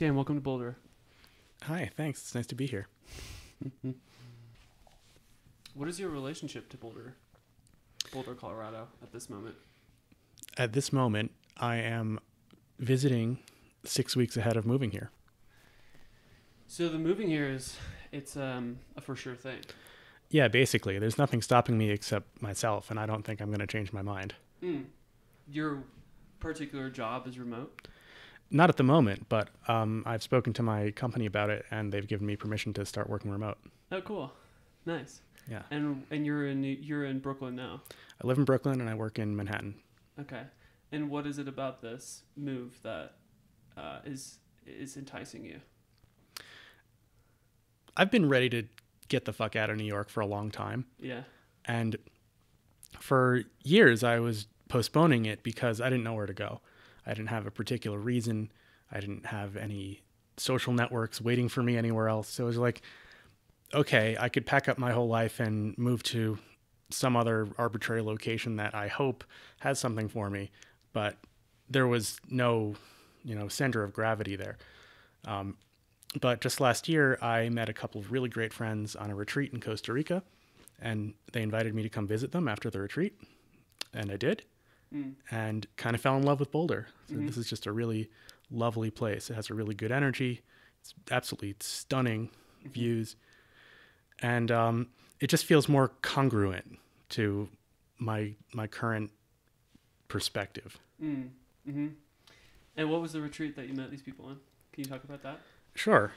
Dan, welcome to Boulder. Hi, thanks. It's nice to be here. What is your relationship to Boulder, Boulder, Colorado, at this moment? At this moment, I am visiting six weeks ahead of moving here. So the moving here is it's um, a for sure thing. Yeah, basically, there's nothing stopping me except myself, and I don't think I'm going to change my mind. Mm. Your particular job is remote. Not at the moment, but um, I've spoken to my company about it, and they've given me permission to start working remote. Oh, cool, nice. Yeah. And and you're in you're in Brooklyn now. I live in Brooklyn, and I work in Manhattan. Okay. And what is it about this move that uh, is is enticing you? I've been ready to get the fuck out of New York for a long time. Yeah. And for years, I was postponing it because I didn't know where to go. I didn't have a particular reason. I didn't have any social networks waiting for me anywhere else. So it was like, okay, I could pack up my whole life and move to some other arbitrary location that I hope has something for me. But there was no, you know, center of gravity there. Um, but just last year, I met a couple of really great friends on a retreat in Costa Rica, and they invited me to come visit them after the retreat, and I did, Mm. and kind of fell in love with Boulder. So Mhm. this is just a really lovely place. It has a really good energy. It's absolutely stunning views, and um, it just feels more congruent to my my current perspective. Mm. Mm-hmm. And what was the retreat that you met these people in? Can you talk about that? Sure.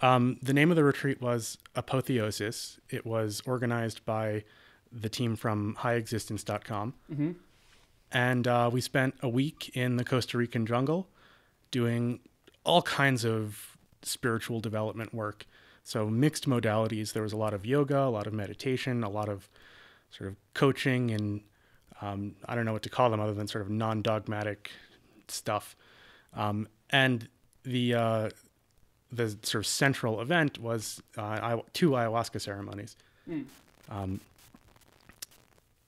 Um, the name of the retreat was Apotheosis. It was organized by the team from highexistence.com. Mm-hmm. And uh, we spent a week in the Costa Rican jungle doing all kinds of spiritual development work. So, mixed modalities. There was a lot of yoga, a lot of meditation, a lot of sort of coaching, and um, I don't know what to call them other than sort of non dogmatic stuff. Um, and the uh, the sort of central event was uh, two ayahuasca ceremonies. Mm. Um,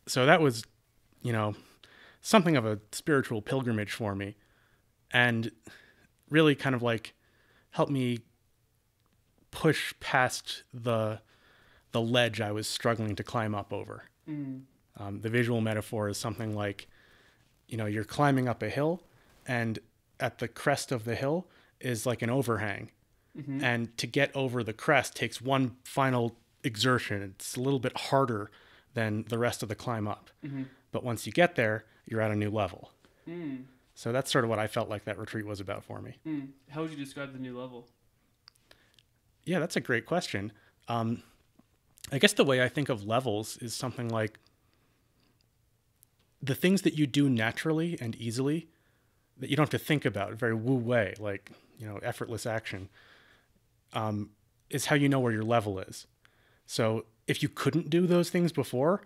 so that was, you know, something of a spiritual pilgrimage for me, and really kind of like helped me push past the the ledge I was struggling to climb up over. Mm. Um, the visual metaphor is something like, you know, you're climbing up a hill, and at the crest of the hill is like an overhang. Mm-hmm. And to get over the crest takes one final exertion. It's a little bit harder than the rest of the climb up. Mm-hmm. But once you get there, you're at a new level. Mm. So that's sort of what I felt like that retreat was about for me. Mm. How would you describe the new level? Yeah, that's a great question. Um, I guess the way I think of levels is something like the things that you do naturally and easily that you don't have to think about, very woo way, like you know, effortless action, um, is how you know where your level is. So if you couldn't do those things before,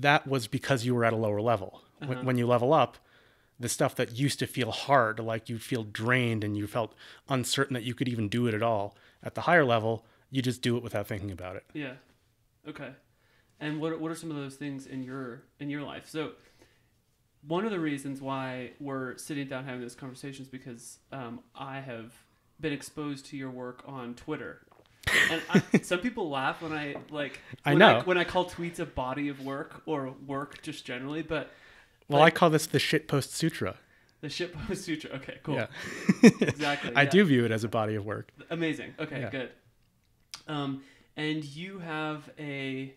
that was because you were at a lower level. Uh-huh. When, when you level up, the stuff that used to feel hard, like you feel drained and you felt uncertain that you could even do it at all, at the higher level, you just do it without thinking about it. Yeah. Okay. And what what are some of those things in your in your life? So one of the reasons why we're sitting down having this conversation is because um, I have been exposed to your work on Twitter. And I, some people laugh when I like I when know. when I call tweets a body of work or work just generally, but Well, Like- I call this the shitpost sutra. the shitpost sutra. Okay, cool. Yeah. Exactly. I yeah. do view it as a body of work. Amazing. Okay, Yeah. good. Um, and you have a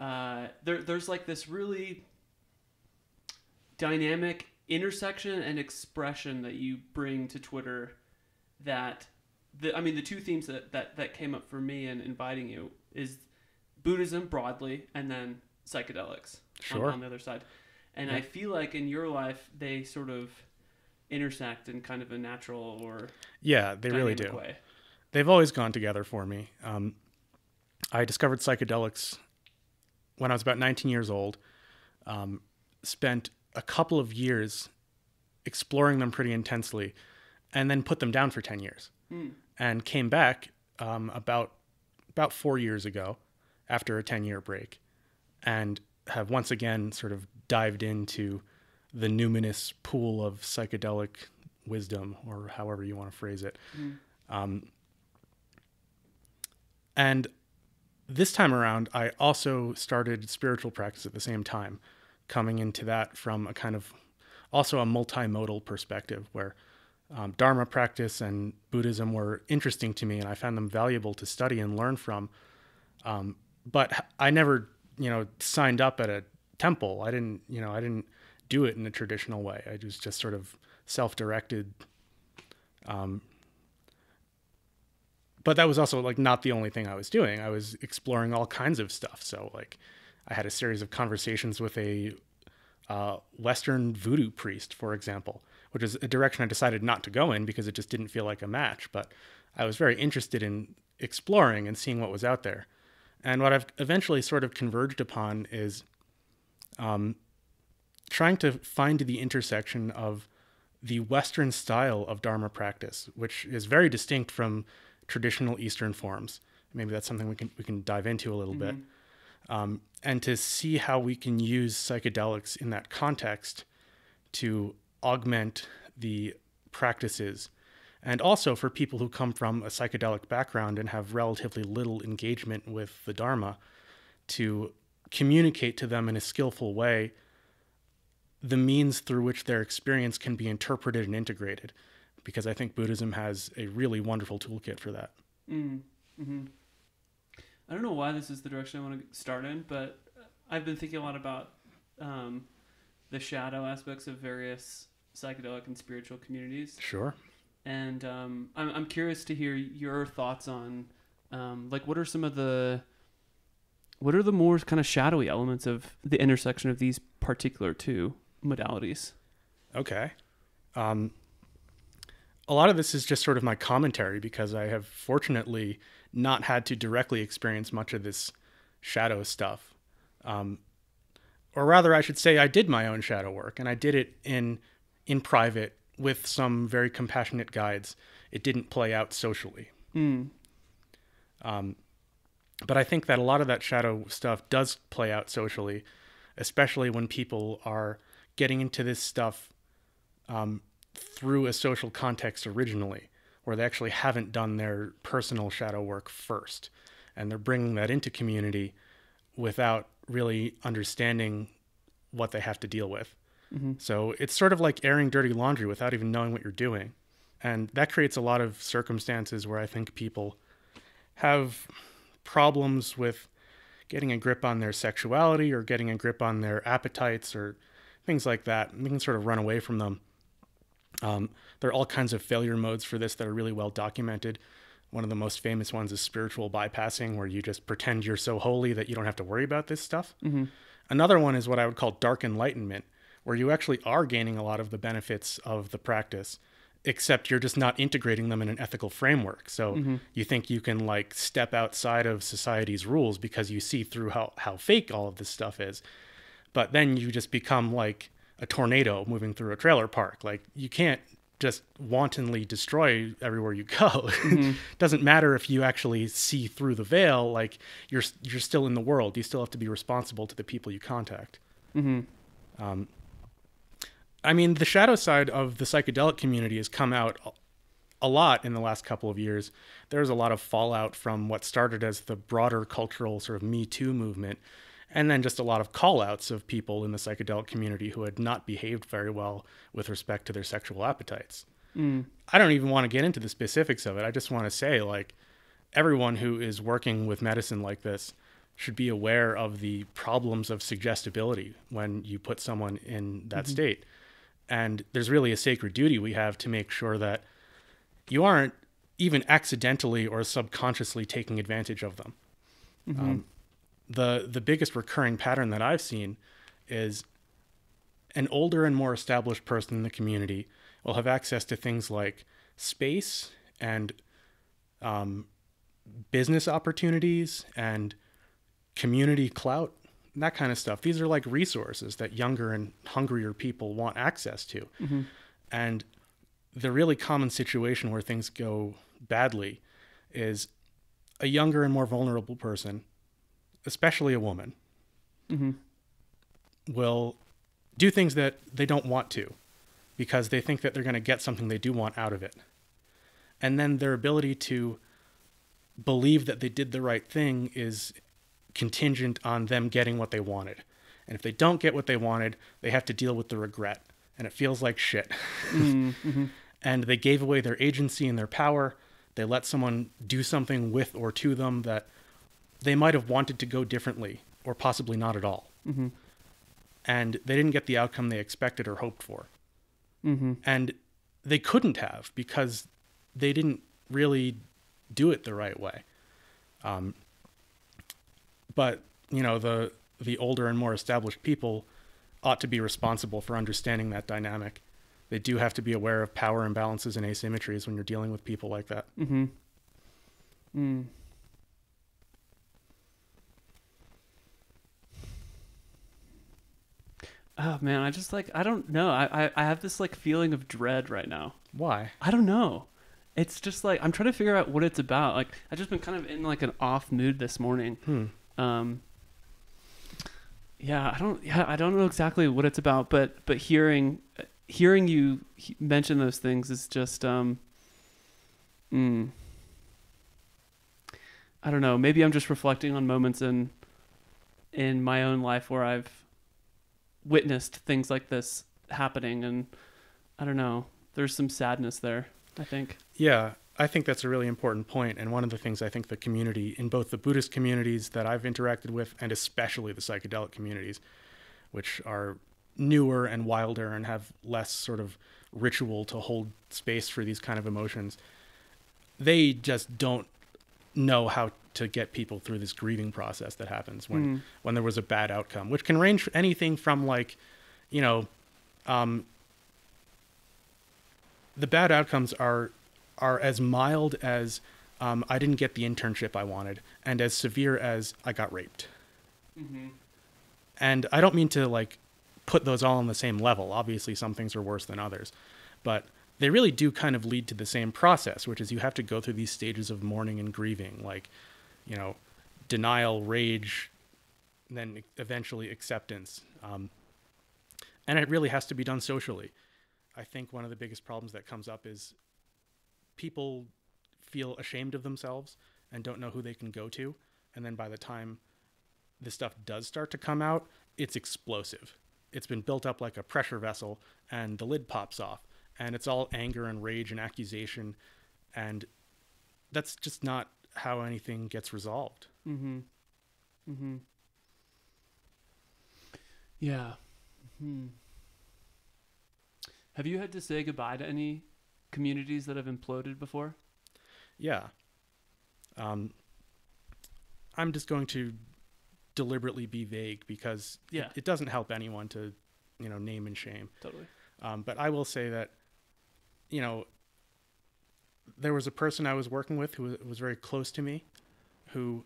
uh, there. There's like this really dynamic intersection and expression that you bring to Twitter. That the I mean the two themes that that that came up for me in inviting you is Buddhism broadly and then psychedelics on- Sure. on, the other side. And Yeah. I feel like in your life they sort of intersect in kind of a natural or Yeah, they really do. way. They've always gone together for me. Um, I discovered psychedelics when I was about 19 years old. Um, spent a couple of years exploring them pretty intensely, and then put them down for 10 years. Hmm. And came back um, about about four years ago, after a 10 year break, and have once again sort of dived into the numinous pool of psychedelic wisdom, or however you want to phrase it. Mm. Um, and this time around, I also started spiritual practice at the same time, coming into that from a kind of also a multimodal perspective where um, Dharma practice and Buddhism were interesting to me, and I found them valuable to study and learn from. Um, but I never, you know, signed up at a temple. I didn't, you know, I didn't do it in a traditional way. I was just sort of self-directed. Um, but that was also like not the only thing I was doing. I was exploring all kinds of stuff. So like, I had a series of conversations with a uh, Western voodoo priest, for example, which is a direction I decided not to go in because it just didn't feel like a match. But I was very interested in exploring and seeing what was out there. And what I've eventually sort of converged upon is um, trying to find the intersection of the Western style of Dharma practice, which is very distinct from traditional Eastern forms. Maybe that's something we can we can dive into a little mm-hmm. bit, um, and to see how we can use psychedelics in that context to augment the practices, and also for people who come from a psychedelic background and have relatively little engagement with the Dharma, to communicate to them in a skillful way the means through which their experience can be interpreted and integrated. Because I think Buddhism has a really wonderful toolkit for that. Mm, hmm I don't know why this is the direction I want to start in, but I've been thinking a lot about um, the shadow aspects of various psychedelic and spiritual communities. Sure. And um, I'm, I'm curious to hear your thoughts on, um, like, what are some of the what are the more kind of shadowy elements of the intersection of these particular two modalities? Okay. Um, a lot of this is just sort of my commentary because I have fortunately not had to directly experience much of this shadow stuff. Um, or rather, I should say, I did my own shadow work, and I did it in in private with some very compassionate guides. It didn't play out socially. Mm. Um, but I think that a lot of that shadow stuff does play out socially, especially when people are getting into this stuff um, through a social context originally, where they actually haven't done their personal shadow work first. And they're bringing that into community without really understanding what they have to deal with. Mm-hmm. So it's sort of like airing dirty laundry without even knowing what you're doing. And that creates a lot of circumstances where I think people have problems with getting a grip on their sexuality or getting a grip on their appetites or things like that. And they can sort of run away from them. Um, there are all kinds of failure modes for this that are really well documented. One of the most famous ones is spiritual bypassing, where you just pretend you're so holy that you don't have to worry about this stuff. Mm-hmm. Another one is what I would call dark enlightenment, where you actually are gaining a lot of the benefits of the practice, except you're just not integrating them in an ethical framework. So mm-hmm. you think you can like step outside of society's rules because you see through how, how fake all of this stuff is. But then you just become like a tornado moving through a trailer park. Like you can't just wantonly destroy everywhere you go. Mm-hmm. Doesn't matter if you actually see through the veil. Like you're you're still in the world. You still have to be responsible to the people you contact. Mm-hmm. Um, I mean, the shadow side of the psychedelic community has come out a lot in the last couple of years. There's a lot of fallout from what started as the broader cultural sort of Me Too movement, and then just a lot of callouts of people in the psychedelic community who had not behaved very well with respect to their sexual appetites. Mm. I don't even want to get into the specifics of it. I just want to say, like, everyone who is working with medicine like this should be aware of the problems of suggestibility when you put someone in that mm-hmm. state and there's really a sacred duty we have to make sure that you aren't even accidentally or subconsciously taking advantage of them. Mm-hmm. Um, the the biggest recurring pattern that I've seen is an older and more established person in the community will have access to things like space and um, business opportunities and community clout that kind of stuff. These are like resources that younger and hungrier people want access to. Mm-hmm. And the really common situation where things go badly is a younger and more vulnerable person, especially a woman, mm-hmm. will do things that they don't want to. because they think that they're going to get something they do want out of it. And then their ability to believe that they did the right thing is contingent on them getting what they wanted. And if they don't get what they wanted, they have to deal with the regret. And it feels like shit. Mm-hmm. and they gave away their agency and their power. They let someone do something with or to them that they might have wanted to go differently or possibly not at all. Mm-hmm. And they didn't get the outcome they expected or hoped for. Mm-hmm. And they couldn't have because they didn't really do it the right way. Um, but you know the the older and more established people ought to be responsible for understanding that dynamic. They do have to be aware of power imbalances and asymmetries when you're dealing with people like that. Mm-hmm. Mm. Oh man, I just like I don't know. I, I I have this like feeling of dread right now. Why? I don't know. It's just like I'm trying to figure out what it's about. Like I've just been kind of in like an off mood this morning. Hmm. Um. Yeah, I don't. Yeah, I don't know exactly what it's about, but but hearing hearing you mention those things is just um. Mm, I don't know. Maybe I'm just reflecting on moments in in my own life where I've witnessed things like this happening, and I don't know. There's some sadness there. I think. Yeah, I think that's a really important point, and one of the things I think the community, in both the Buddhist communities that I've interacted with, and especially the psychedelic communities, which are newer and wilder and have less sort of ritual to hold space for these kind of emotions, they just don't know how to get people through this grieving process that happens when Mm. when there was a bad outcome, which can range anything from like, you know, um, the bad outcomes are are as mild as um, I didn't get the internship I wanted, and as severe as I got raped. Mm-hmm. And I don't mean to like put those all on the same level. Obviously, some things are worse than others, but they really do kind of lead to the same process, which is you have to go through these stages of mourning and grieving, like, you know, denial, rage, then eventually acceptance. Um, and it really has to be done socially. I think one of the biggest problems that comes up is people feel ashamed of themselves and don't know who they can go to. And then by the time this stuff does start to come out, it's explosive. It's been built up like a pressure vessel, and the lid pops off. And it's all anger and rage and accusation. And that's just not how anything gets resolved. Mm-hmm. Mm-hmm. Yeah. Hmm. Have you had to say goodbye to any communities that have imploded before? Yeah. Um, I'm just going to deliberately be vague because it- Yeah. it, doesn't help anyone to, you know, name and shame. Totally. Um, but I will say that, you know, there was a person I was working with who was- very close to me, who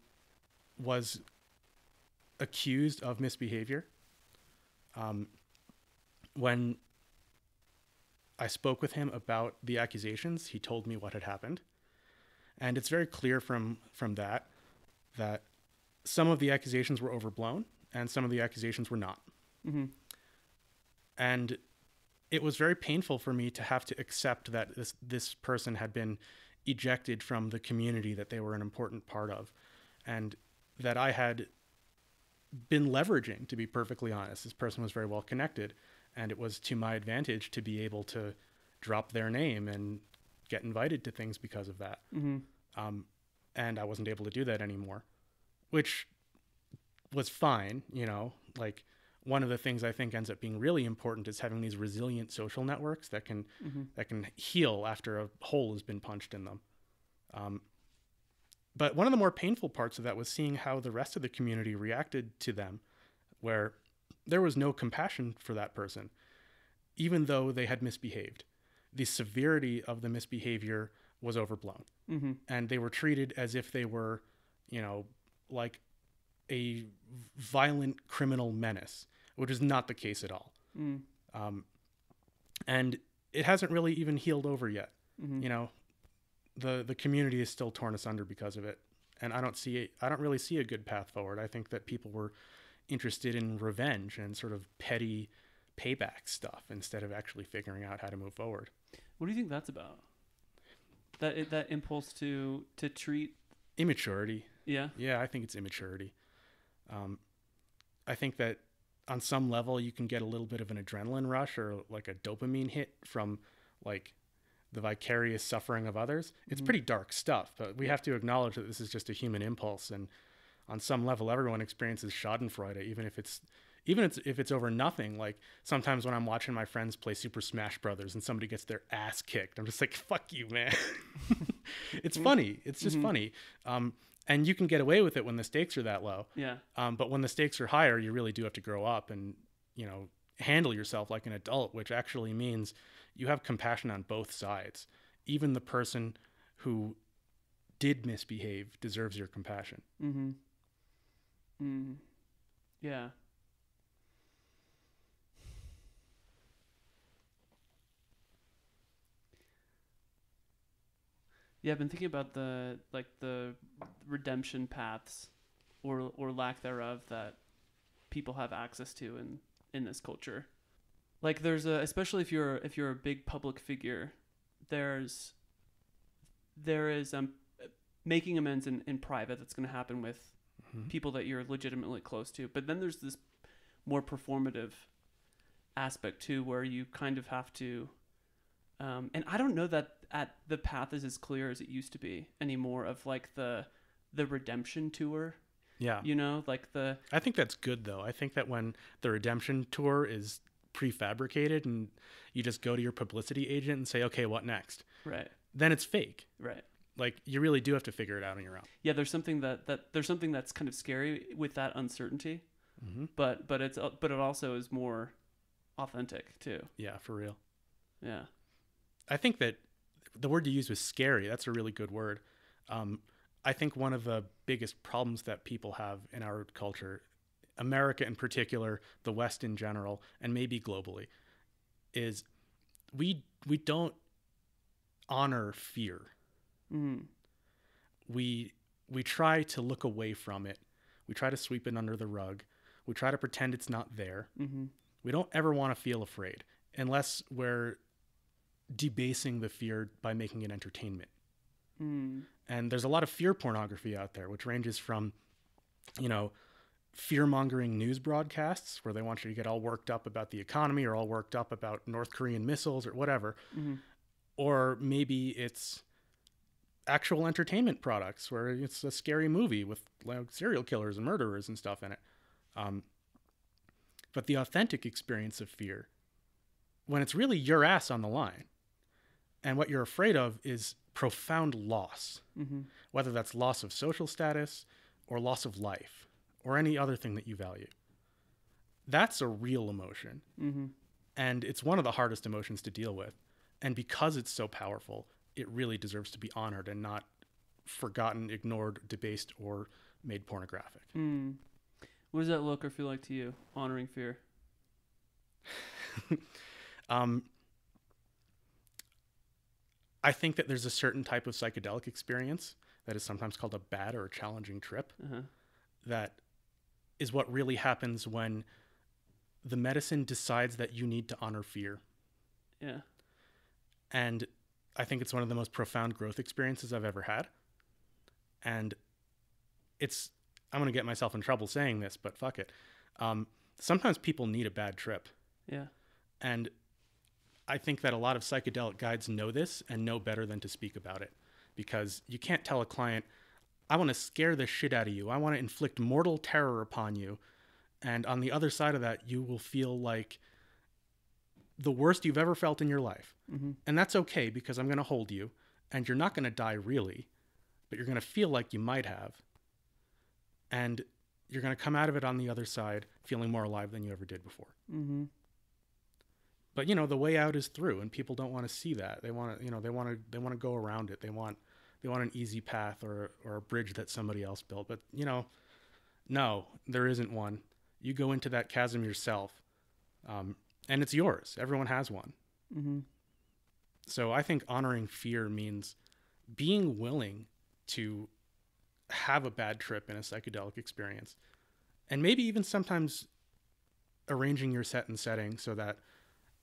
was accused of misbehavior. Um, when I spoke with him about the accusations, he told me what had happened, and it's very clear from from that that some of the accusations were overblown and some of the accusations were not Mm-hmm. and it was very painful for me to have to accept that this this person had been ejected from the community that they were an important part of and that I had been leveraging to be perfectly honest this person was very well connected and it was to my advantage to be able to drop their name and get invited to things because of that Mm-hmm. um, and I wasn't able to do that anymore, which was fine. You know, like one of the things I think ends up being really important is having these resilient social networks that can Mm-hmm. that can heal after a hole has been punched in them. Um, but one of the more painful parts of that was seeing how the rest of the community reacted to them, where there was no compassion for that person, even though they had misbehaved. The severity of the misbehavior was overblown Mm-hmm. and they were treated as if they were, you know, like a violent criminal menace, which is not the case at all. Mm. Um, and it hasn't really even healed over yet. Mm-hmm. You know, the the community is still torn asunder because of it, and I don't see. I don't really see a good path forward. I think that people were interested in revenge and sort of petty payback stuff instead of actually figuring out how to move forward. What do you think that's about? That that impulse to to treat Immaturity. yeah Yeah, I think it's immaturity. Um, I think that on some level you can get a little bit of an adrenaline rush or like a dopamine hit from like the vicarious suffering of others. It's pretty dark stuff, but we have to acknowledge that this is just a human impulse, and on some level, everyone experiences Schadenfreude, even if it's even it's, if it's over nothing. Like sometimes when I'm watching my friends play Super Smash Brothers and somebody gets their ass kicked, I'm just like, "Fuck you, man." it's funny. It's just funny, um, and you can get away with it when the stakes are that low. yeah Um, but when the stakes are higher, you really do have to grow up and you know handle yourself like an adult, which actually means you have compassion on both sides. Even the person who did misbehave deserves your compassion. mm-hmm mm. yeah Yeah, I've been thinking about the like the redemption paths or or lack thereof that people have access to in in this culture. Like there's a especially if you're if you're a big public figure, there's there is um making amends in, in private that's going to happen with people that you're legitimately close to. But then there's this more performative aspect too where you kind of have to um, and I don't know that at the path is as clear as it used to be anymore of like the the redemption tour, Yeah. you know, like the I think that's good though. I think that when the redemption tour is prefabricated and you just go to your publicity agent and say, "Okay, what next?" right, Then it's fake. right. Like you really do have to figure it out on your own. Yeah, there's something that that there's something that's kind of scary with that uncertainty, hmm but but it's but it also is more authentic too. Yeah, for real. Yeah. I think that the word you used was scary. That's a really good word. Um, I think one of the biggest problems that people have in our culture, America in particular, the West in general, and maybe globally, is we we don't honor fear. Mm. We we try to look away from it. We try to sweep it under the rug. We try to pretend it's not there. Mm-hmm. We don't ever want to feel afraid unless we're debasing the fear by making it entertainment. Mm. And there's a lot of fear pornography out there, which ranges from, you know, fear mongering news broadcasts where they want you to get all worked up about the economy or all worked up about North Korean missiles or whatever. Mm-hmm. Or maybe it's actual entertainment products where it's a scary movie with like, serial killers and murderers and stuff in it. Um, but the authentic experience of fear, when it's really your ass on the line, and what you're afraid of is profound loss, Mm-hmm. whether that's loss of social status or loss of life or any other thing that you value. That's a real emotion. Mm-hmm. And it's one of the hardest emotions to deal with. And because it's so powerful, it really deserves to be honored and not forgotten, ignored, debased, or made pornographic. Mm. What does that look or feel like to you? Honoring fear. Um, I think that there's a certain type of psychedelic experience that is sometimes called a bad or a challenging trip Uh-huh. that is what really happens when the medicine decides that you need to honor fear. Yeah. And I think it's one of the most profound growth experiences I've ever had. And it's, I'm going to get myself in trouble saying this, but fuck it. Um, sometimes people need a bad trip. Yeah. And I think that a lot of psychedelic guides know this and know better than to speak about it because you can't tell a client, I want to scare the shit out of you. I want to inflict mortal terror upon you. And on the other side of that, you will feel like the worst you've ever felt in your life. Mm-hmm. And that's okay because I'm going to hold you and you're not going to die really, but you're going to feel like you might have. And you're going to come out of it on the other side feeling more alive than you ever did before Mm-hmm. But you know the way out is through and people don't want to see that. They want to you know they want to they want to go around it. They want they want an easy path or or a bridge that somebody else built. But you know no there isn't one. You go into that chasm yourself um, and it's yours. Everyone has one. Mm-hmm. so i think honoring fear means being willing to have a bad trip in a psychedelic experience and maybe even sometimes arranging your set and setting so that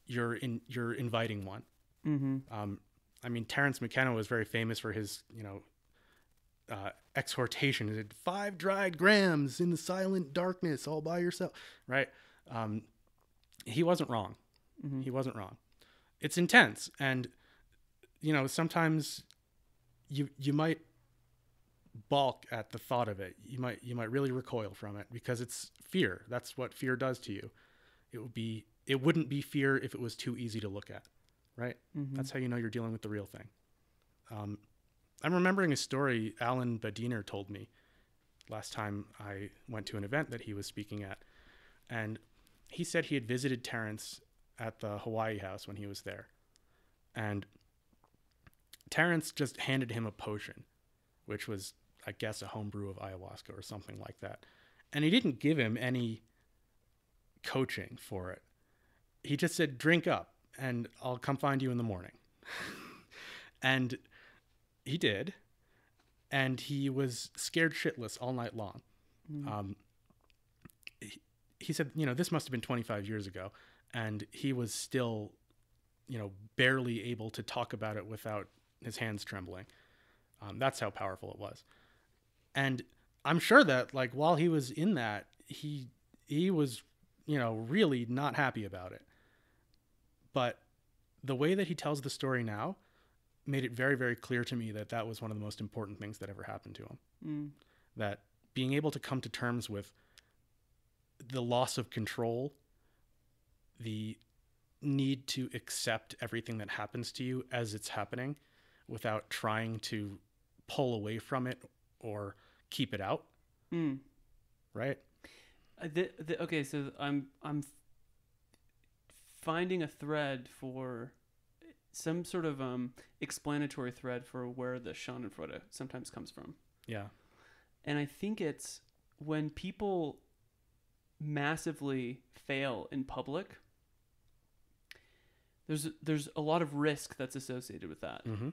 you're in you're inviting one. Mm-hmm. Um, I mean, Terence McKenna was very famous for his, you know, uh, exhortation. Said, five dried grams in the silent darkness all by yourself, right? Um, he wasn't wrong. He wasn't wrong. It's intense, and you know, sometimes you you might balk at the thought of it. You might you might really recoil from it because it's fear. That's what fear does to you. It would be it wouldn't be fear if it was too easy to look at, right? That's how you know you're dealing with the real thing. Um, I'm remembering a story Allan Badiner told me last time I went to an event that he was speaking at, and he said he had visited Terence at the Hawaii house when he was there, and Terence just handed him a potion, which was, I guess, a homebrew of ayahuasca or something like that, and he didn't give him any coaching for it. He just said, "Drink up, and I'll come find you in the morning." and he did, and he was scared shitless all night long. Um, he, he said, you know, this must have been 25 years ago, and he was still, you know, barely able to talk about it without his hands trembling. Um, that's how powerful it was, and I'm sure that like while he was in that, he he was, you know, really not happy about it. But the way that he tells the story now made it very very clear to me that that was one of the most important things that ever happened to him Mm. that being able to come to terms with the loss of control the need to accept everything that happens to you as it's happening without trying to pull away from it or keep it out Mm. right Uh, the, the, okay, so I'm I'm finding a thread for some sort of um explanatory thread for where the Schadenfreude sometimes comes from, yeah and I think it's when people massively fail in public. There's there's a lot of risk that's associated with that, mm-hmm.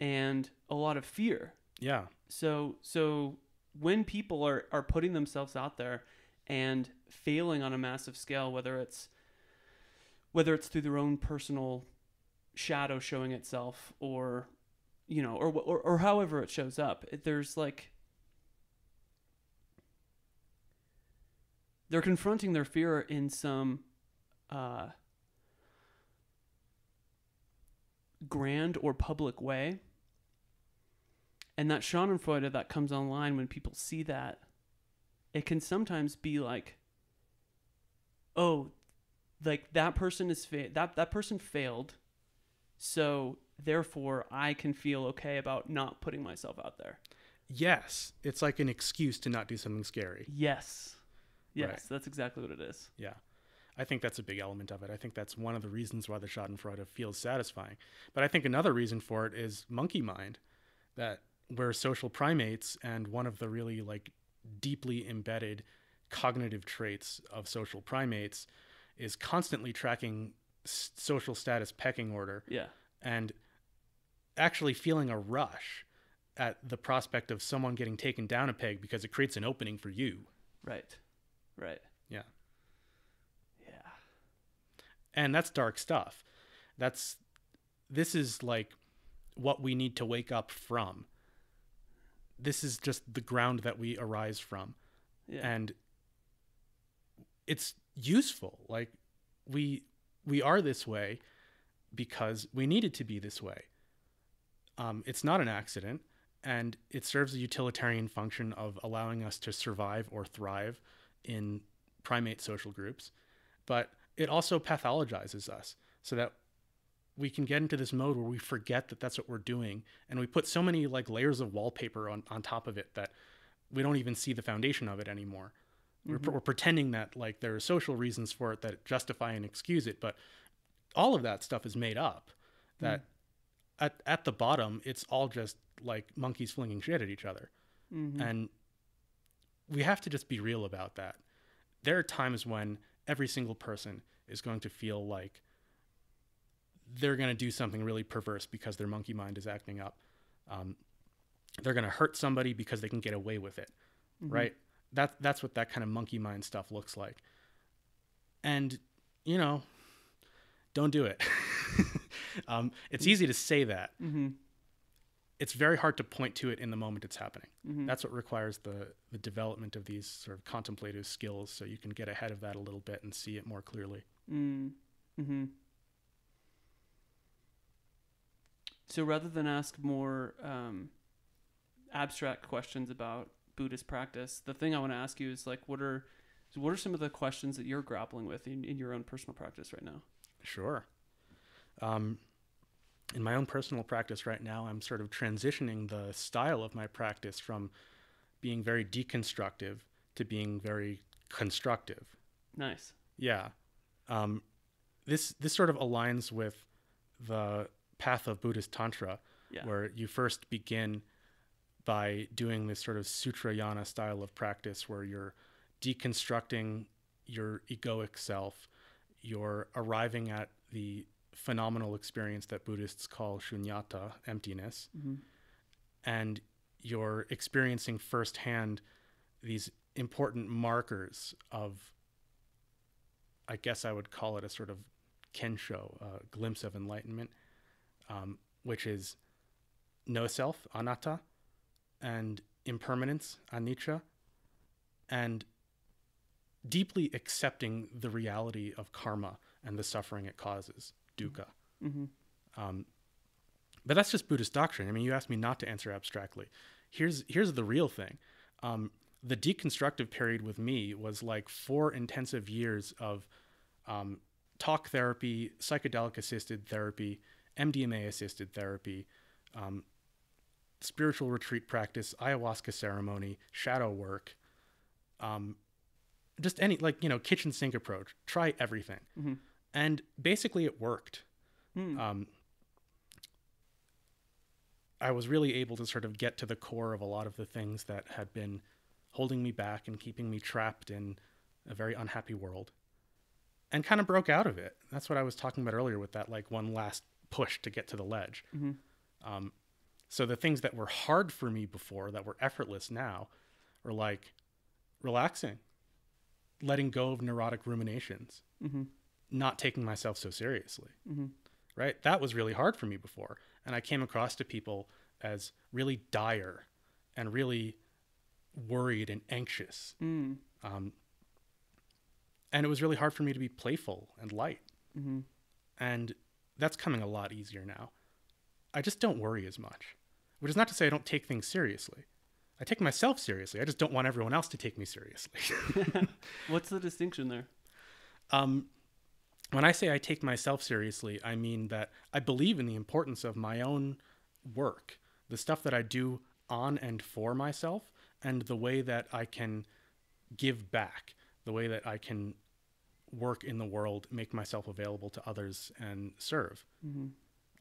and a lot of fear yeah so so when people are are putting themselves out there and failing on a massive scale whether it's whether it's through their own personal shadow showing itself or you know or or, or however it shows up there's like they're confronting their fear in some uh grand or public way. And that Schadenfreude that comes online when people see that, it can sometimes be like, oh, like that person is fa- that that person failed, so therefore I can feel okay about not putting myself out there. yes it's like an excuse to not do something scary Yes, yes, Right. that's exactly what it is. Yeah. I think that's a big element of it. I think that's one of the reasons why the Schadenfreude feels satisfying. But I think another reason for it is monkey mind, that we're social primates, and one of the really like deeply embedded cognitive traits of social primates is constantly tracking s- social status pecking order Yeah, and actually feeling a rush at the prospect of someone getting taken down a peg because it creates an opening for you. right, right. Yeah. Yeah, and that's dark stuff. That's this is like what we need to wake up from. This is just the ground that we arise from. Yeah, and it's useful. Like we we are this way because we needed to be this way. Um, it's not an accident and it serves a utilitarian function of allowing us to survive or thrive in primate social groups but it also pathologizes us so that we can get into this mode where we forget that that's what we're doing and we put so many like layers of wallpaper on, on top of it that we don't even see the foundation of it anymore we're, we're pretending that like there are social reasons for it that justify and excuse it but all of that stuff is made up that at, at the bottom it's all just like monkeys flinging shit at each other. Mm-hmm. and we have to just be real about that. There are times when every single person is going to feel like they're going to do something really perverse because their monkey mind is acting up. Um, they're going to hurt somebody because they can get away with it right that that's what that kind of monkey mind stuff looks like And, you know, don't do it. um, it's easy to say that. Mm-hmm. It's very hard to point to it in the moment it's happening. Mm-hmm. That's what requires the, the development of these sort of contemplative skills so you can get ahead of that a little bit and see it more clearly. Mm. Mm-hmm. So rather than ask more um, abstract questions about Buddhist practice, the thing I want to ask you is like, what are what are some of the questions that you're grappling with in, in your own personal practice right now? Sure. Um, in my own personal practice right now, I'm sort of transitioning the style of my practice from being very deconstructive to being very constructive. Nice. Yeah. Um, this this sort of aligns with the path of Buddhist Tantra, Yeah. where you first begin by doing this sort of Sutrayana style of practice where you're deconstructing your egoic self, you're arriving at the phenomenal experience that Buddhists call shunyata, emptiness, Mm-hmm. and you're experiencing firsthand these important markers of I guess I would call it a sort of kensho, a glimpse of enlightenment, um, which is no self, anatta, and impermanence, anicca, and deeply accepting the reality of karma and the suffering it causes, dukkha. Mm-hmm. Um, but that's just Buddhist doctrine. I mean, you asked me not to answer abstractly. Here's here's the real thing. Um, the deconstructive period with me was like four intensive years of um, talk therapy, psychedelic assisted therapy, MDMA assisted therapy, um, spiritual retreat practice, ayahuasca ceremony, shadow work, um, just any like you know kitchen sink approach. Try everything, Mm-hmm. and basically it worked. Mm. Um, I was really able to sort of get to the core of a lot of the things that had been holding me back and keeping me trapped in a very unhappy world and kind of broke out of it. That's what I was talking about earlier with that like one last push to get to the ledge. Mm-hmm. Um, so the things that were hard for me before that were effortless now are like relaxing, letting go of neurotic ruminations, Mm-hmm. not taking myself so seriously Mm-hmm. right? That was really hard for me before. And I came across to people as really dire and really worried and anxious. Mm. Um, and it was really hard for me to be playful and light. Mm-hmm. And that's coming a lot easier now. I just don't worry as much, which is not to say I don't take things seriously. I take myself seriously. I just don't want everyone else to take me seriously. What's the distinction there? Um, when I say I take myself seriously, I mean that I believe in the importance of my own work, the stuff that I do on and for myself, and the way that I can give back, the way that I can work in the world, make myself available to others, and serve. Mm-hmm.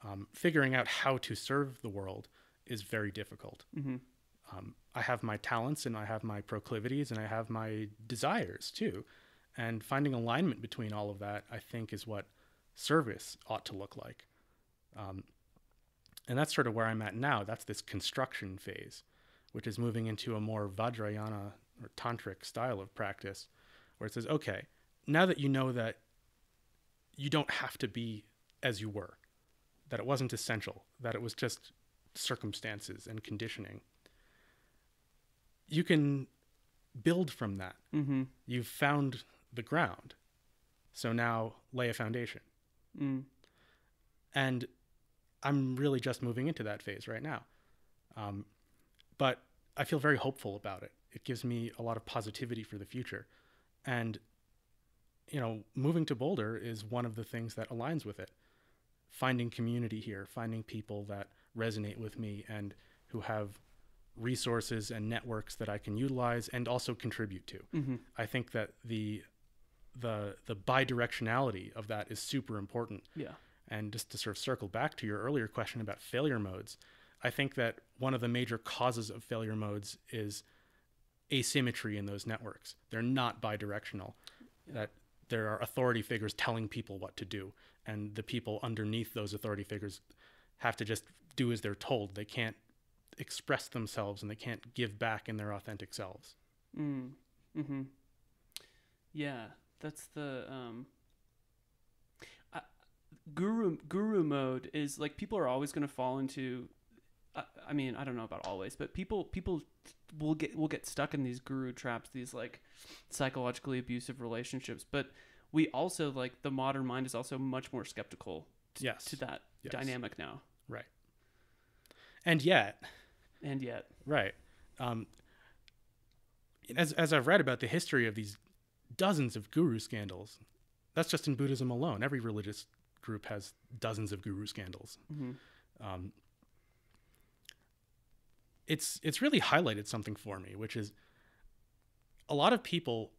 Um, figuring out how to serve the world is very difficult. Mm-hmm. Um, I have my talents and I have my proclivities and I have my desires too. And finding alignment between all of that, I think, is what service ought to look like. Um, and that's sort of where I'm at now. That's this construction phase, which is moving into a more Vajrayana or tantric style of practice, where it says, okay, now that you know that you don't have to be as you were, that it wasn't essential, that it was just circumstances and conditioning, you can build from that. Mm-hmm. You've found the ground. So now lay a foundation. Mm. And I'm really just moving into that phase right now. Um, but I feel very hopeful about it. It gives me a lot of positivity for the future. And, you know, moving to Boulder is one of the things that aligns with it. Finding community here, finding people that resonate with me and who have resources and networks that I can utilize and also contribute to. Mm-hmm. I think that the the the bidirectionality of that is super important. Yeah. And just to sort of circle back to your earlier question about failure modes, I think that one of the major causes of failure modes is asymmetry in those networks. They're not bidirectional. That there are authority figures telling people what to do, and the people underneath those authority figures have to just do as they're told. They can't express themselves and they can't give back in their authentic selves. Mm. Mm-hmm. Yeah. that's the um guru guru mode is like people are always going to fall into I, I mean i don't know about always but people people will get will get stuck in these guru traps these like psychologically abusive relationships but we also like the modern mind is also much more skeptical Yes. to that Yes. dynamic now Right. And yet, and yet right. Um, as as I've read about the history of these dozens of guru scandals, that's just in Buddhism alone. Every religious group has dozens of guru scandals. hmm um, it's it's really highlighted something for me, which is a lot of people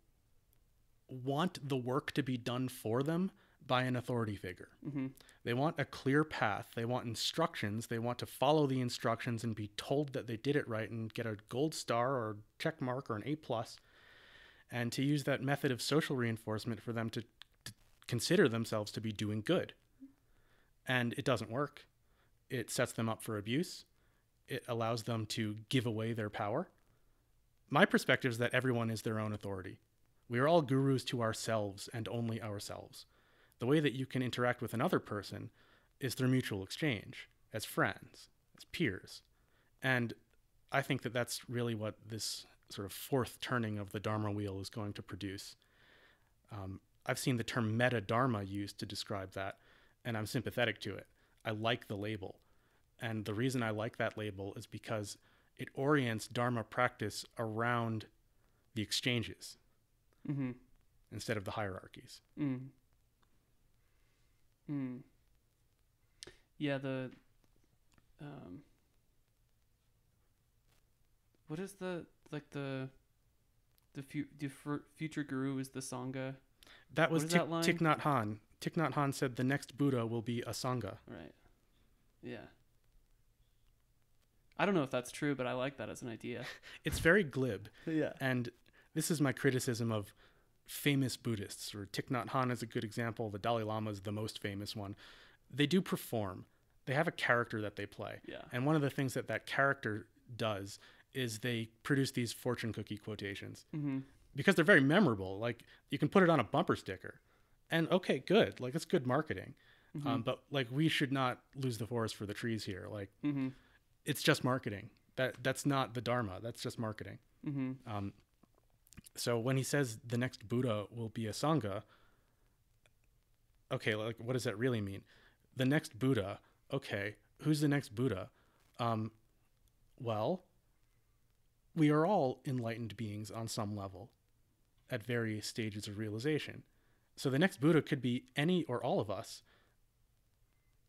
want the work to be done for them by an authority figure. hmm They want a clear path. They want instructions. They want to follow the instructions and be told that they did it right and get a gold star or check mark or an A plus, and to use that method of social reinforcement for them to, to consider themselves to be doing good. And it doesn't work. It sets them up for abuse. It allows them to give away their power. My perspective is that everyone is their own authority. We are all gurus to ourselves and only ourselves the way that you can interact with another person is through mutual exchange as friends as peers. And i think that that's really what this sort of fourth turning of the dharma wheel is going to produce. Um, i've seen the term meta dharma used to describe that and i'm sympathetic to it. I like the label. And the reason i like that label is because it orients dharma practice around the exchanges hmm instead of the hierarchies. Mm. Mm. Yeah, the um what is the like the the, fu- the future guru is the sangha, That was Thich? Thich Nhat Hanh. Thich Nhat Hanh said the next Buddha will be a Sangha. right? Yeah. I don't know if that's true, but I like that as an idea. It's very glib. yeah. And this is my criticism of famous Buddhists, or Thich Nhat Hanh is a good example. The Dalai Lama is the most famous one. They do perform. They have a character that they play. Yeah. And one of the things that that character does is they produce these fortune cookie quotations Mm-hmm. because they're very memorable. Like you can put it on a bumper sticker, and okay, good. Like it's good marketing. Um, but like we should not lose the forest for the trees here. Like Mm-hmm. it's just marketing. That that's not the dharma. That's just marketing. Mm-hmm. Um, so when he says the next Buddha will be a sangha, okay, like what does that really mean? The next Buddha, okay, who's the next Buddha? Um, well, we are all enlightened beings on some level, at various stages of realization. So the next Buddha could be any or all of us.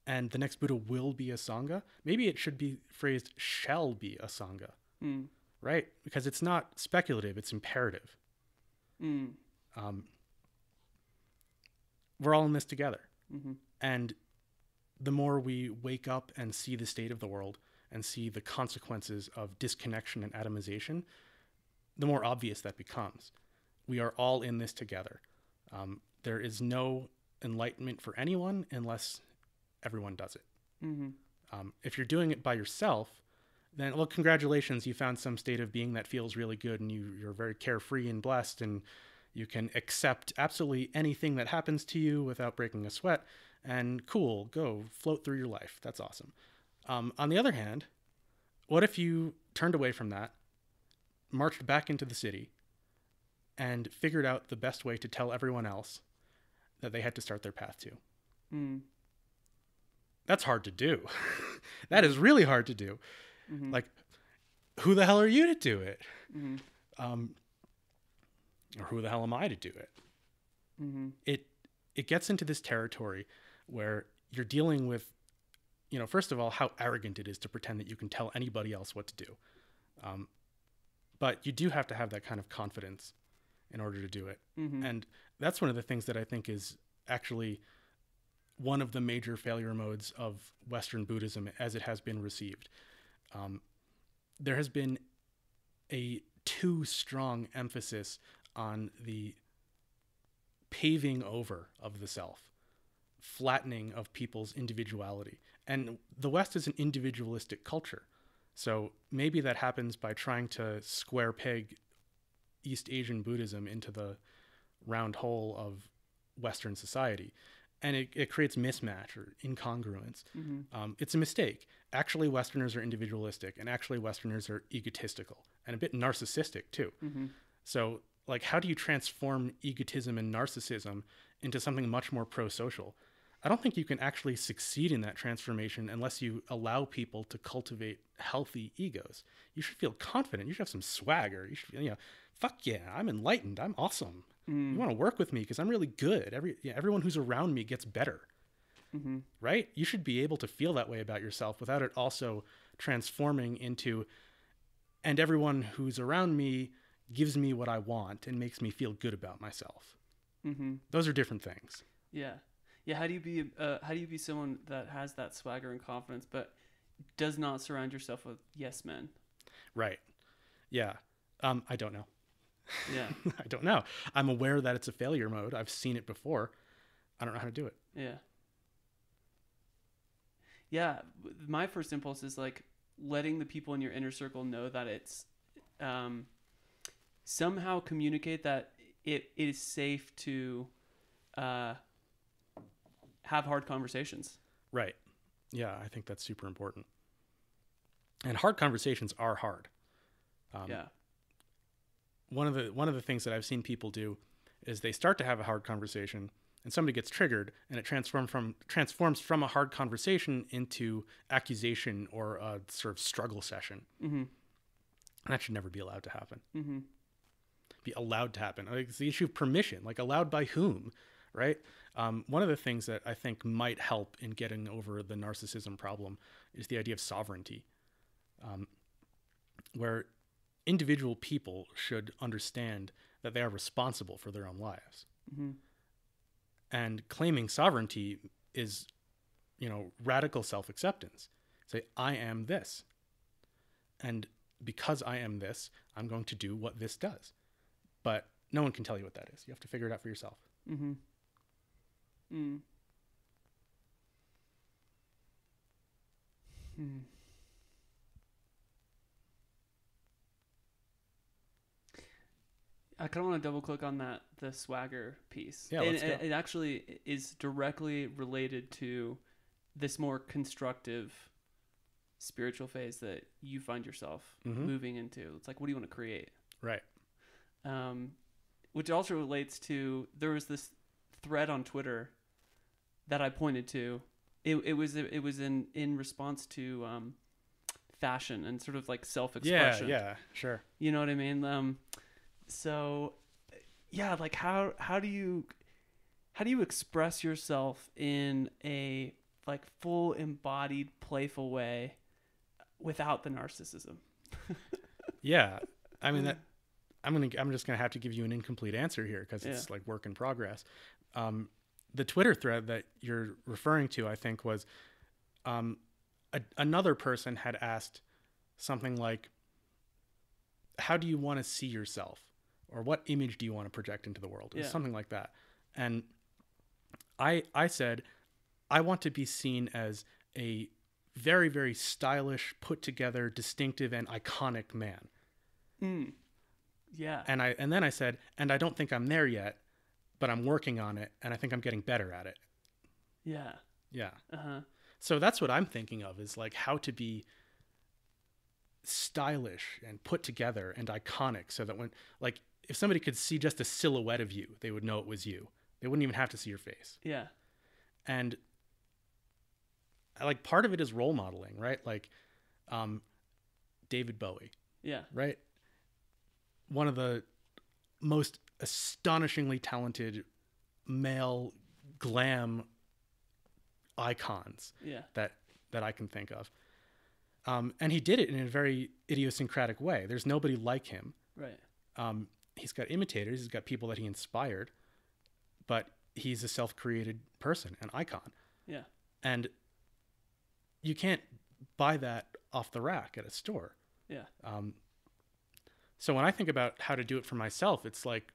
And the next Buddha will be a sangha. Maybe it should be phrased shall be a sangha Mm. Right? Because it's not speculative; it's imperative. Mm. Um, we're all in this together, Mm-hmm. and the more we wake up and see the state of the world and see the consequences of disconnection and atomization, the more obvious that becomes. We are all in this together. Um, there is no enlightenment for anyone unless everyone does it. Mm-hmm. Um, if you're doing it by yourself, then well, congratulations, you found some state of being that feels really good, and you you're very carefree and blessed, and you can accept absolutely anything that happens to you without breaking a sweat. And cool, go float through your life. That's awesome. Um, on the other hand, what if you turned away from that, marched back into the city, and figured out the best way to tell everyone else that they had to start their path to? Mm. That's hard to do. that is really hard to do. Mhm. Like, who the hell are you to do it? Mm-hmm. Um, or who the hell am I to do it? Mm-hmm. It it gets into this territory where you're dealing with, you know, first of all, how arrogant it is to pretend that you can tell anybody else what to do. Um, but you do have to have that kind of confidence in order to do it. Mm-hmm. And that's one of the things that I think is actually one of the major failure modes of Western Buddhism as it has been received. Um, there has been a too strong emphasis on the paving over of the self, flattening of people's individuality. And the West is an individualistic culture. So maybe that happens by trying to square peg East Asian Buddhism into the round hole of Western society. And it, it creates mismatch or incongruence. Um, it's a mistake. Actually, Westerners are individualistic, and actually, Westerners are egotistical and a bit narcissistic too. So, like, how do you transform egotism and narcissism into something much more pro social? I don't think you can actually succeed in that transformation unless you allow people to cultivate healthy egos. You should feel confident. You should have some swagger. You should, you know, fuck yeah, I'm enlightened. I'm awesome. You want to work with me because I'm really good. Every yeah, everyone who's around me gets better. Right? You should be able to feel that way about yourself without it also transforming into and everyone who's around me gives me what I want and makes me feel good about myself. Mm-hmm. Those are different things. Yeah, yeah. How do you be uh, how do you be someone that has that swagger and confidence, but does not surround yourself with yes men? Right. Yeah. Um, I don't know. Yeah, I don't know. I'm aware that it's a failure mode. I've seen it before. I don't know how to do it. yeah, yeah. My first impulse is like letting the people in your inner circle know that it's um, somehow communicate that it, it is safe to uh, have hard conversations. Right. Yeah, I think that's super important. And hard conversations are hard. Um, yeah, One of the one of the things that I've seen people do is they start to have a hard conversation and somebody gets triggered and it transforms from transforms from a hard conversation into accusation or a sort of struggle session. mm-hmm. And that should never be allowed to happen. Mm-hmm. be allowed to happen. Like, it's the issue of permission, like allowed by whom, right? Um, one of the things that I think might help in getting over the narcissism problem is the idea of sovereignty, um, where individual people should understand that they are responsible for their own lives. Mm-hmm. And claiming sovereignty is, you know, radical self acceptance. Say, I am this. And because I am this, I'm going to do what this does. But no one can tell you what that is. You have to figure it out for yourself. Mm-hmm. Mm. Hmm. I kind of want to double click on that the swagger piece. Yeah, and let's go. it, actually is directly related to this more constructive spiritual phase that you find yourself Mhm. moving into. It's like, what do you want to create? Right. um, which also relates to there was this thread on Twitter that I pointed to. It, it was it was in in response to um, fashion and sort of like self expression. Yeah, expression. yeah, sure. You know what I mean? Um, so yeah, like how how do you how do you express yourself in a like full embodied playful way without the narcissism? Yeah. I mean that I'm gonna I'm just gonna have to give you an incomplete answer here because it's Yeah. like work in progress. Um, the Twitter thread that you're referring to, I think, was um, a, another person had asked something like, "How do you want to see yourself?" Or "What image do you want to project into the world?" Yeah. something like that. And I I said, I want to be seen as a very very stylish, put together, distinctive, and iconic man. Mm. Yeah. And I and then I said, and I don't think I'm there yet, but I'm working on it, and I think I'm getting better at it. Yeah. Yeah. Uh huh. So that's what I'm thinking of is like how to be stylish and put together and iconic so that when like if somebody could see just a silhouette of you, they would know it was you. They wouldn't even have to see your face. Yeah. And like part of it is role modeling, right? Like um David Bowie. Yeah. right? One of the most astonishingly talented male glam icons Yeah. that that I can think of. Um, and he did it in a very idiosyncratic way. There's nobody like him. Right. Um, he's got imitators. He's got people that he inspired, but he's a self-created person, an icon, Yeah. and you can't buy that off the rack at a store. Yeah. Um, so when I think about how to do it for myself, it's like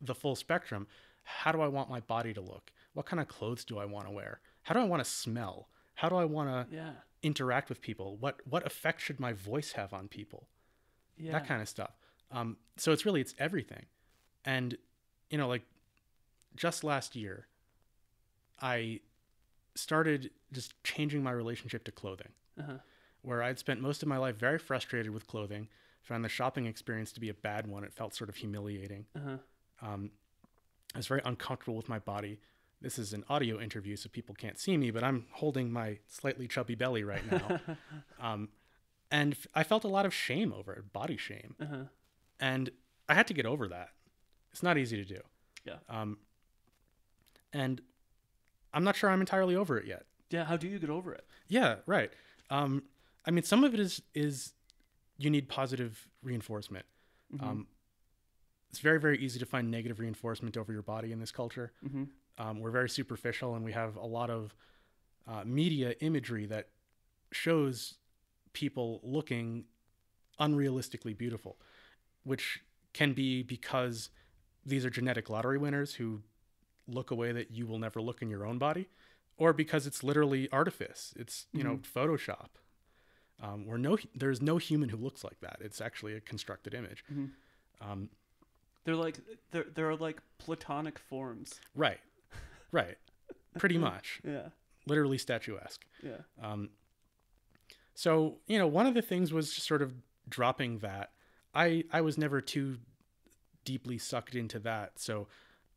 the full spectrum. How do I want my body to look? What kind of clothes do I want to wear? How do I want to smell? How do I want to Yeah. interact with people? What what effect should my voice have on people? Yeah. That kind of stuff. Um, so it's really it's everything, and you know like just last year, I started just changing my relationship to clothing, Uh-huh. where I'd spent most of my life very frustrated with clothing, found the shopping experience to be a bad one. It felt sort of humiliating. Uh-huh. Um, I was very uncomfortable with my body. This is an audio interview, so people can't see me, but I'm holding my slightly chubby belly right now. um, and f- I felt a lot of shame over it, body shame. Uh-huh. And I had to get over that. It's not easy to do. Yeah. Um, and I'm not sure I'm entirely over it yet. Yeah, how do you get over it? Yeah, right. Um, I mean, some of it is is you need positive reinforcement. Um, it's very very easy to find negative reinforcement over your body in this culture. Mm-hmm. Um, we're very superficial, and we have a lot of uh, media imagery that shows people looking unrealistically beautiful, which can be because these are genetic lottery winners who look a way that you will never look in your own body, or because it's literally artifice. It's you know Photoshop. Um, where no, there's no human who looks like that. It's actually a constructed image. Um, They're like they're they're like platonic forms. right, right, pretty much, Yeah. literally statuesque. Yeah. Um, so you know, one of the things was just sort of dropping that. I I was never too deeply sucked into that. So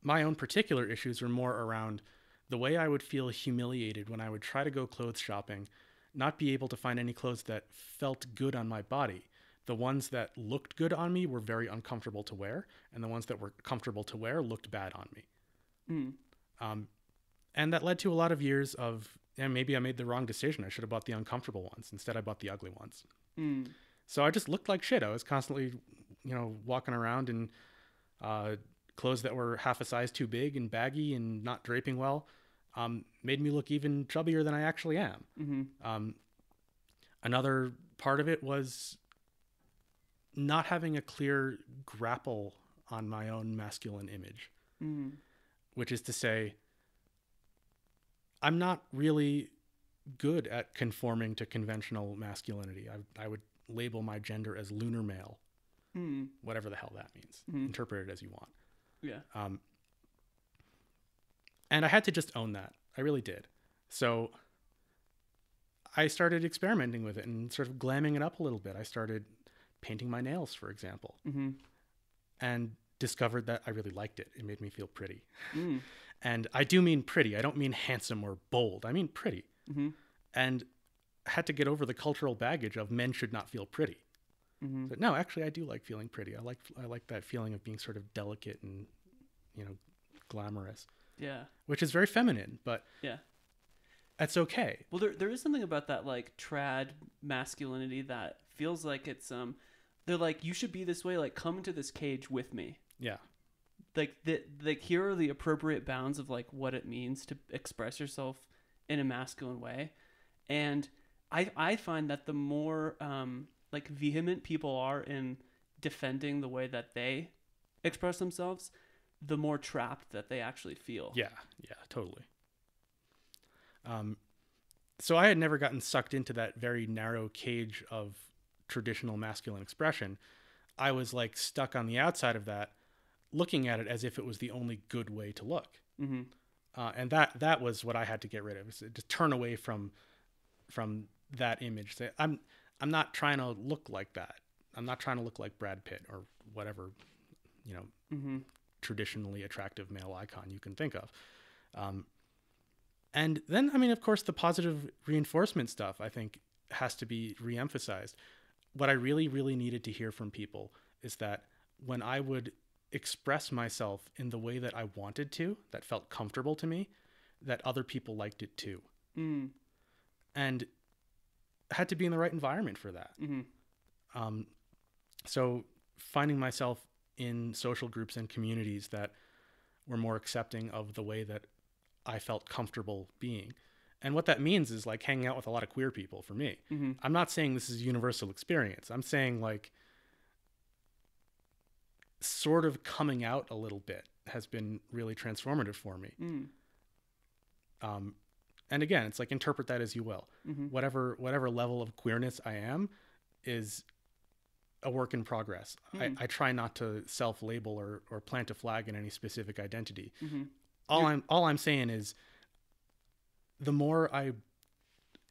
my own particular issues were more around the way I would feel humiliated when I would try to go clothes shopping, not be able to find any clothes that felt good on my body. The ones that looked good on me were very uncomfortable to wear, and the ones that were comfortable to wear looked bad on me. Mm. Um, and that led to a lot of years of yeah, maybe I made the wrong decision. I should have bought the uncomfortable ones instead. I bought the ugly ones. Mm. So I just looked like shit. I was constantly, you know, walking around in uh, clothes that were half a size too big and baggy and not draping well. Um, made me look even chubbier than I actually am. Mm-hmm. Um, another part of it was not having a clear grapple on my own masculine image Mm. which is to say, I'm not really good at conforming to conventional masculinity. I, I would label my gender as lunar male, Mm. whatever the hell that means. Mhm. Interpret it as you want. Yeah. Um, and I had to just own that. I really did. So I started experimenting with it and sort of glamming it up a little bit. I started painting my nails, for example, Mm-hmm. and discovered that I really liked it. It made me feel pretty. Mm. And I do mean pretty. I don't mean handsome or bold. I mean pretty. Mm-hmm. And had to get over the cultural baggage of men should not feel pretty. Mm-hmm. But no, actually, I do like feeling pretty. I like I like that feeling of being sort of delicate and you know glamorous, Yeah. which is very feminine. But Yeah. that's okay. Well, there there is something about that like trad masculinity that feels like it's um, they're like you should be this way. Like come into this cage with me. Yeah, Like the like here are the appropriate bounds of like what it means to express yourself in a masculine way, and I I find that the more um like vehement people are in defending the way that they express themselves, the more trapped that they actually feel. yeah, yeah, totally. Um, so I had never gotten sucked into that very narrow cage of traditional masculine expression. I was like stuck on the outside of that, looking at it as if it was the only good way to look. Mm-hmm. uh, and that that was what I had to get rid of. Is to turn away from from that image. Say, I'm I'm not trying to look like that. I'm not trying to look like Brad Pitt or whatever, you know, Mm-hmm. traditionally attractive male icon you can think of. Um, and then, I mean, of course, the positive reinforcement stuff I think has to be reemphasized. What I really, really needed to hear from people is that when I would express myself in the way that I wanted to, that felt comfortable to me, that other people liked it too. Mm. And had to be in the right environment for that. Mm-hmm. Um, so finding myself in social groups and communities that were more accepting of the way that I felt comfortable being. And what that means is like hanging out with a lot of queer people for me. Mm-hmm. I'm not saying this is a universal experience. I'm saying like sort of coming out a little bit has been really transformative for me. Mm. Um, and again, it's like interpret that as you will. Mm-hmm. Whatever whatever level of queerness I am is a work in progress. Hmm. I, I try not to self label or, or plant a flag in any specific identity. Mm-hmm. all You're- I'm all I'm saying is the more I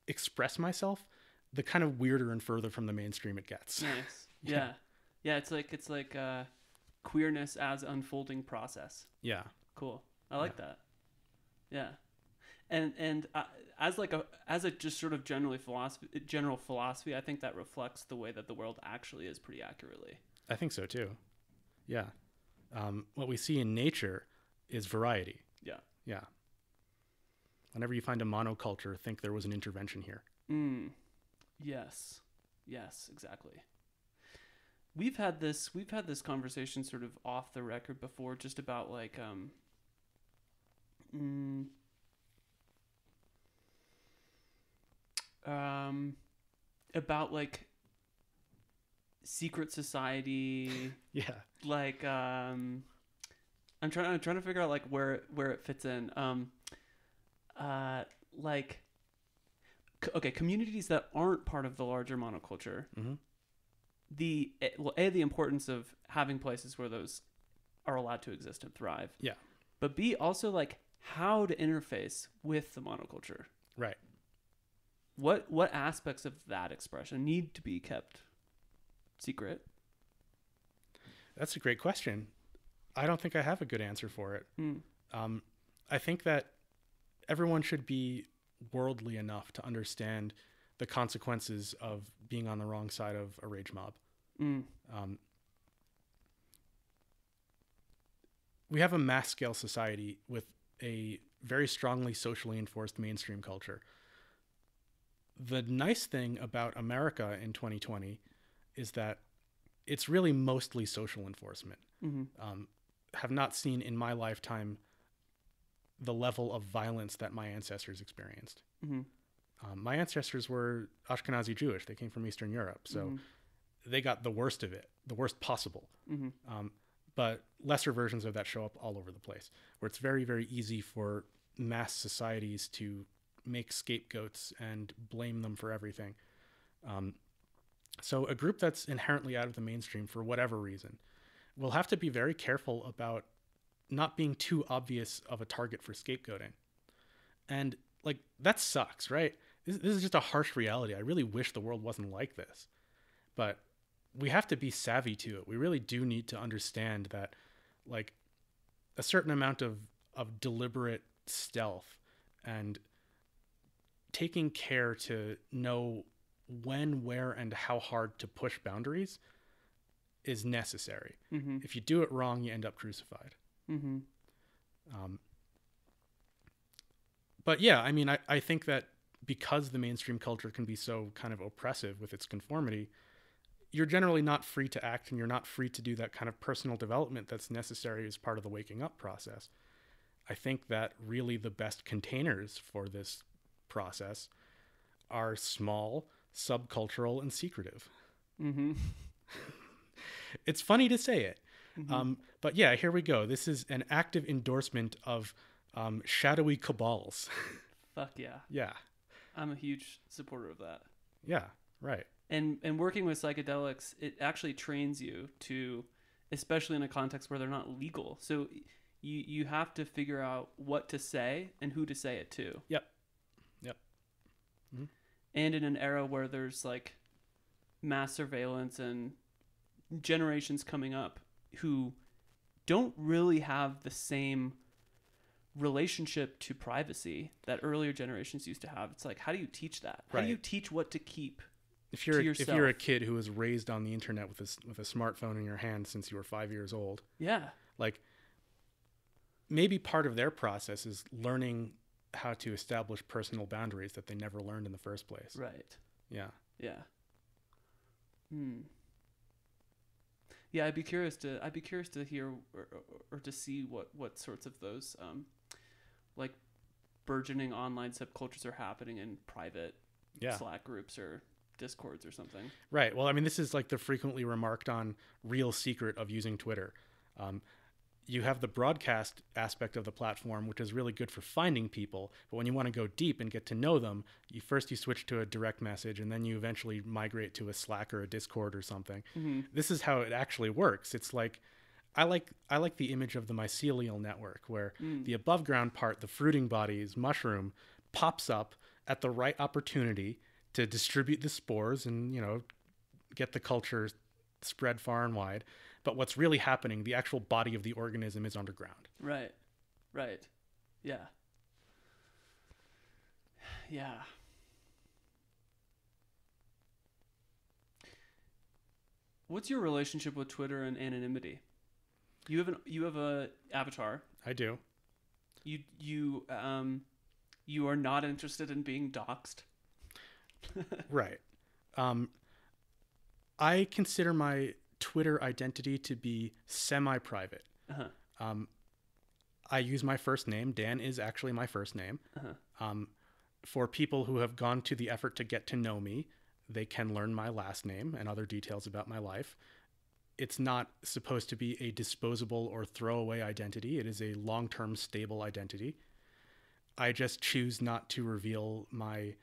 express myself, the kind of weirder and further from the mainstream it gets. Nice. Yeah. Yeah. Yeah, it's like it's like uh queerness as unfolding process. Yeah. Cool. I like that. Yeah. And and uh, as like a as a just sort of generally philosophy general philosophy, I think that reflects the way that the world actually is pretty accurately. I think so too. Yeah. Um, what we see in nature is variety. Yeah. Yeah. Whenever you find a monoculture, think there was an intervention here. Mm. Yes. Yes, exactly. We've had this we've had this conversation sort of off the record before just about like um mm, um about like secret society Yeah. like um i'm trying i'm trying to figure out like where where it fits in um uh like okay communities that aren't part of the larger monoculture hmm the eh, well a the importance of having places where those are allowed to exist and thrive Yeah. but b also like how to interface with the monoculture Right. What what aspects of that expression need to be kept secret That's a great question. I don't think I have a good answer for it. Hmm. Um, I think that everyone should be worldly enough to understand the consequences of being on the wrong side of a rage mob. Mm. Um, we have a mass scale society with a very strongly socially enforced mainstream culture. The nice thing about America in 2020 is that it's really mostly social enforcement. hmm Um, have not seen in my lifetime the level of violence that my ancestors experienced. hmm Um, my ancestors were Ashkenazi Jewish. They came from Eastern Europe. So Mhm. they got the worst of it, the worst possible. hmm Um, but lesser versions of that show up all over the place, where it's very, very easy for mass societies to make scapegoats and blame them for everything. Um, so, a group that's inherently out of the mainstream for whatever reason will have to be very careful about not being too obvious of a target for scapegoating. And, like, that sucks, right? This, this is just a harsh reality. I really wish the world wasn't like this. But we have to be savvy to it. We really do need to understand that like a certain amount of of deliberate stealth and taking care to know when, where and how hard to push boundaries is necessary. hmm If you do it wrong, you end up crucified. hmm Um, but yeah, I mean, I, I think that because the mainstream culture can be so kind of oppressive with its conformity, you're generally not free to act and you're not free to do that kind of personal development that's necessary as part of the waking up process. I think that really the best containers for this process are small, subcultural, and secretive. hmm It's funny to say it. Um, but yeah, here we go. This is an active endorsement of um, shadowy cabals. Fuck yeah. yeah. I'm a huge supporter of that. Yeah. Right. And and working with psychedelics, it actually trains you to, especially in a context where they're not legal. So you you have to figure out what to say and who to say it to. Yep. Mm-hmm. And in an era where there's like mass surveillance and generations coming up who don't really have the same relationship to privacy that earlier generations used to have. It's like how do you teach that? How do you teach what to keep? If you're To if you're a kid who was raised on the internet with a with a smartphone in your hand since you were five years old, Yeah. like maybe part of their process is learning how to establish personal boundaries that they never learned in the first place. Right. Yeah. Yeah. Hmm. Yeah, I'd be curious to I'd be curious to hear or, or, to see what what sorts of those um like burgeoning online subcultures are happening in private Yeah. Slack groups or discords or something. Right. Well, I mean, this is like the frequently remarked on real secret of using Twitter. Um, you have the broadcast aspect of the platform, which is really good for finding people. But when you want to go deep and get to know them, you first you switch to a direct message, and then you eventually migrate to a Slack or a Discord or something. This is how it actually works. It's like I like I like the image of the mycelial network where Mm. the above ground part, the fruiting bodies, mushroom, pops up at the right opportunity to distribute the spores and, you know, get the culture spread far and wide. But what's really happening, the actual body of the organism is underground. Right. Right. Yeah. Yeah. What's your relationship with Twitter and anonymity? You have an you have a avatar. I do. You you um you are not interested in being doxxed. Right. Um, I consider my Twitter identity to be semi private. Uh-huh. Um, I use my first name. Dan is actually my first name. Uh-huh. Um, for people who have gone to the effort to get to know me, they can learn my last name and other details about my life. It's not supposed to be a disposable or throwaway identity, it is a long term stable identity. I just choose not to reveal my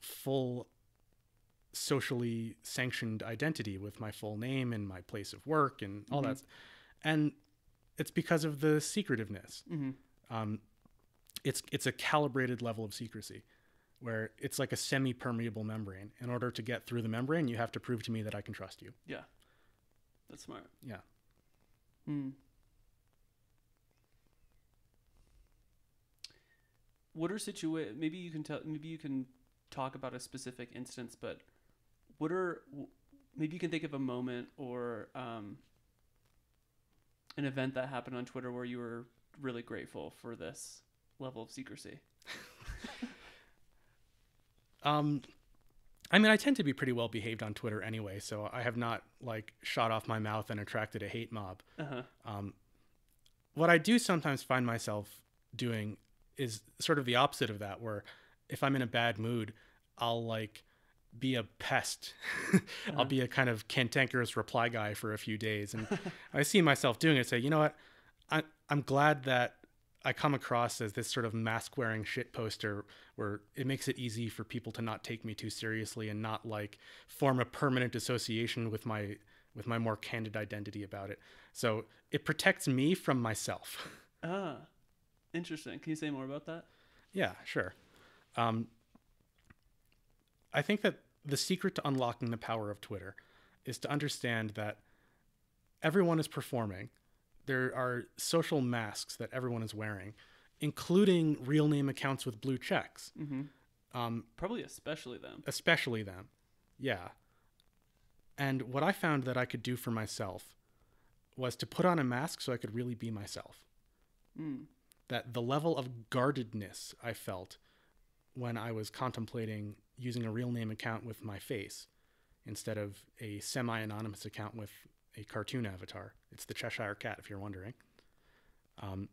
full socially sanctioned identity with my full name and my place of work and all that. And it's because of the secretiveness. Mm-hmm. Um, it's it's a calibrated level of secrecy, where it's like a semi-permeable membrane. In order to get through the membrane, you have to prove to me that I can trust you. Yeah. That's smart. Yeah. Hmm. What are situa- maybe you can tell maybe you can talk about a specific instance, but what are maybe you can think of a moment or um, an event that happened on Twitter where you were really grateful for this level of secrecy. Um, I mean, I tend to be pretty well behaved on Twitter anyway, so I have not like shot off my mouth and attracted a hate mob. Uh-huh. Um, what I do sometimes find myself doing is sort of the opposite of that, where if I'm in a bad mood, I'll like be a pest. I'll be a kind of cantankerous reply guy for a few days. And I see myself doing it, say, you know what? I, I'm glad that I come across as this sort of mask wearing shit poster where it makes it easy for people to not take me too seriously and not like form a permanent association with my with my more candid identity about it. So it protects me from myself. Ah. Interesting. Can you say more about that? yeah, sure. Um, I think that the secret to unlocking the power of Twitter is to understand that everyone is performing. There are social masks that everyone is wearing, including real name accounts with blue checks, Mm-hmm. um, Probably especially them. especially them. Yeah. And what I found that I could do for myself was to put on a mask so I could really be myself. Mm. that the level of guardedness I felt when I was contemplating using a real name account with my face instead of a semi anonymous account with a cartoon avatar. It's the Cheshire Cat, if you're wondering. Um,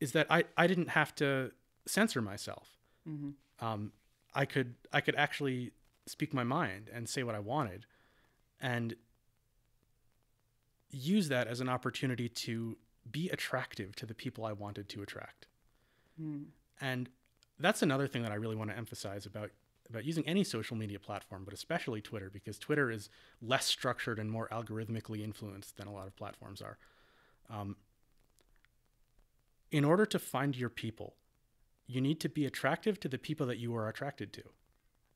is that I, I didn't have to censor myself. Mm-hmm. Um, I could I could actually speak my mind and say what I wanted, and use that as an opportunity to be attractive to the people I wanted to attract. Mm. And that's another thing that I really want to emphasize about about using any social media platform, but especially Twitter, because Twitter is less structured and more algorithmically influenced than a lot of platforms are. Um, in order to find your people, you need to be attractive to the people that you are attracted to.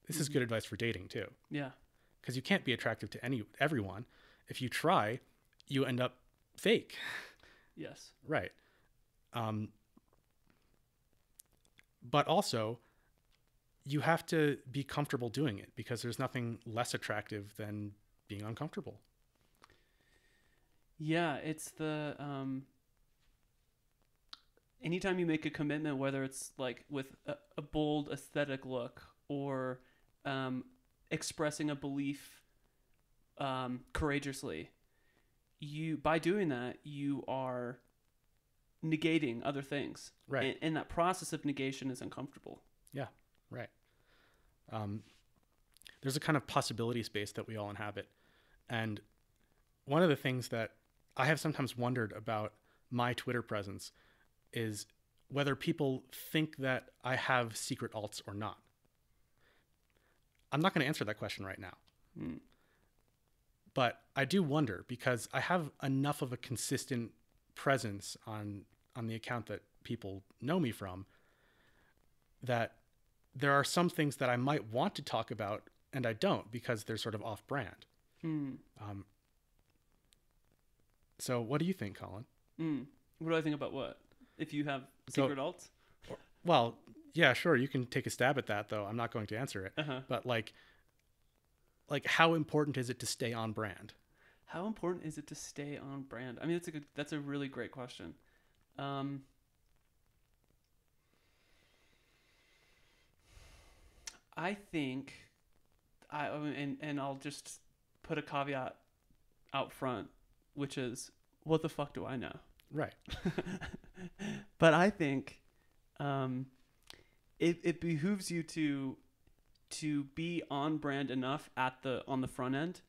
This is good advice for dating too, Yeah. because you can't be attractive to any everyone. If you try, you end up fake. Yes. Right. Um, but also, you have to be comfortable doing it because there's nothing less attractive than being uncomfortable. Yeah, it's the um anytime you make a commitment whether it's like with a, a bold aesthetic look or um expressing a belief um courageously, you by doing that you are negating other things. Right. And, and that process of negation is uncomfortable. Yeah, right. Um, there's a kind of possibility space that we all inhabit. And one of the things that I have sometimes wondered about my Twitter presence is whether people think that I have secret alts or not. I'm not going to answer that question right now. Hmm. but I do wonder because I have enough of a consistent presence on on the account that people know me from that there are some things that I might want to talk about and I don't because they're sort of off brand. Hmm. Um, so what do you think, Collin? Mm. What do I think about what? If you have So- secret alts? Well, yeah, sure, you can take a stab at that though. I'm not going to answer it. Uh-huh. But like like how important is it to stay on brand? How important is it to stay on brand? I mean, that's a good. That's a really great question. Um, I think, I and and I'll just put a caveat out front, which is, what the fuck do I know? Right. but I think um, it, it behooves you to to be on brand enough at the on the front end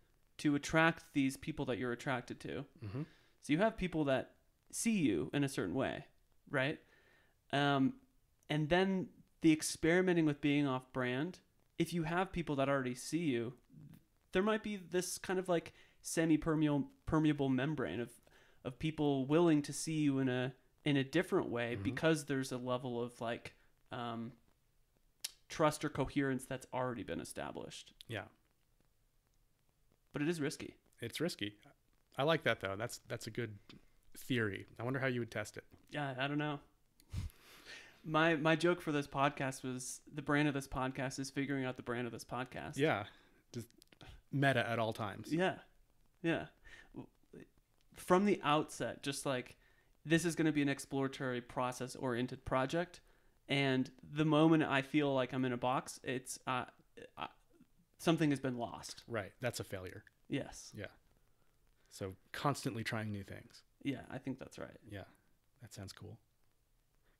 to attract these people that you're attracted to. Mhm. So you have people that see you in a certain way, right? Um, and then the experimenting with being off brand. If you have people that already see you, there might be this kind of like semi-permeable membrane of of people willing to see you in a in a different way Mhm. because there's a level of like um, trust or coherence that's already been established. Yeah. But it is risky. It's risky. I like that though. That's that's a good theory. I wonder how you would test it. Yeah, I don't know. My my joke for this podcast was the brand of this podcast is figuring out the brand of this podcast. Yeah. Just meta at all times. Yeah. Yeah. From the outset, just like this is going to be an exploratory process oriented project. And the moment I feel like I'm in a box, it's uh, uh, something has been lost. Right. That's a failure. Yes. Yeah. So constantly trying new things. Yeah, I think that's right. Yeah. That sounds cool.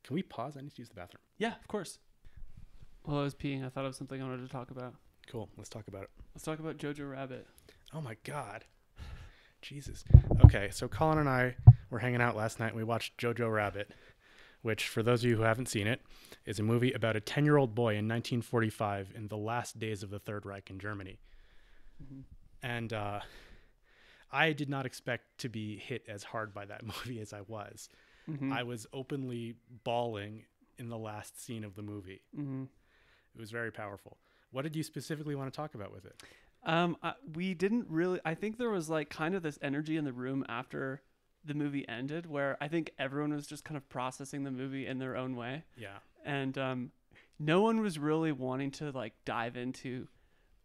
Can we pause? I need to use the bathroom. Yeah, of course. While I was peeing, I thought of something I wanted to talk about. Cool. Let's talk about it. Let's talk about Jojo Rabbit. Oh my god. Jesus. Okay, so Collin and I were hanging out last night and we watched Jojo Rabbit, which for those of you who haven't seen it, is a movie about a 10-year-old boy in 1945 in the last days of the Third Reich in Germany. And uh, I did not expect to be hit as hard by that movie as I was. Mm-hmm. I was openly bawling in the last scene of the movie. mm-hmm. It was very powerful. What did you specifically want to talk about with it? Um, I, we didn't really. I think there was like kind of this energy in the room after the movie ended, where I think everyone was just kind of processing the movie in their own way, Yeah. and um, no one was really wanting to like dive into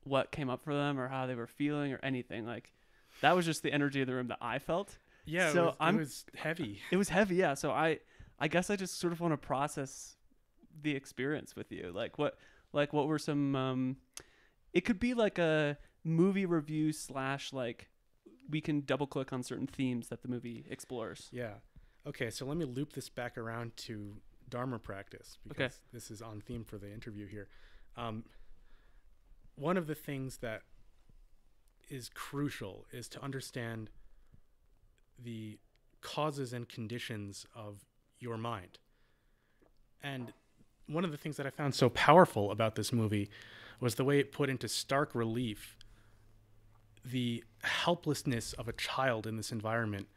what came up for them or how they were feeling or anything. Like that was just the energy of the room that I felt. Yeah, So it, was, I'm- it was heavy. It was heavy, yeah. So I, I guess I just sort of want to process the experience with you. Like what, like what were some? Um, it could be like a movie review slash like we can double click on certain themes that the movie explores. Yeah. Okay, so let me loop this back around to Dharma practice because Okay. this is on theme for the interview here. Um, one of the things that is crucial is to understand the causes and conditions of your mind. And one of the things that I found so powerful about this movie was the way it put into stark relief the helplessness of a child in this environment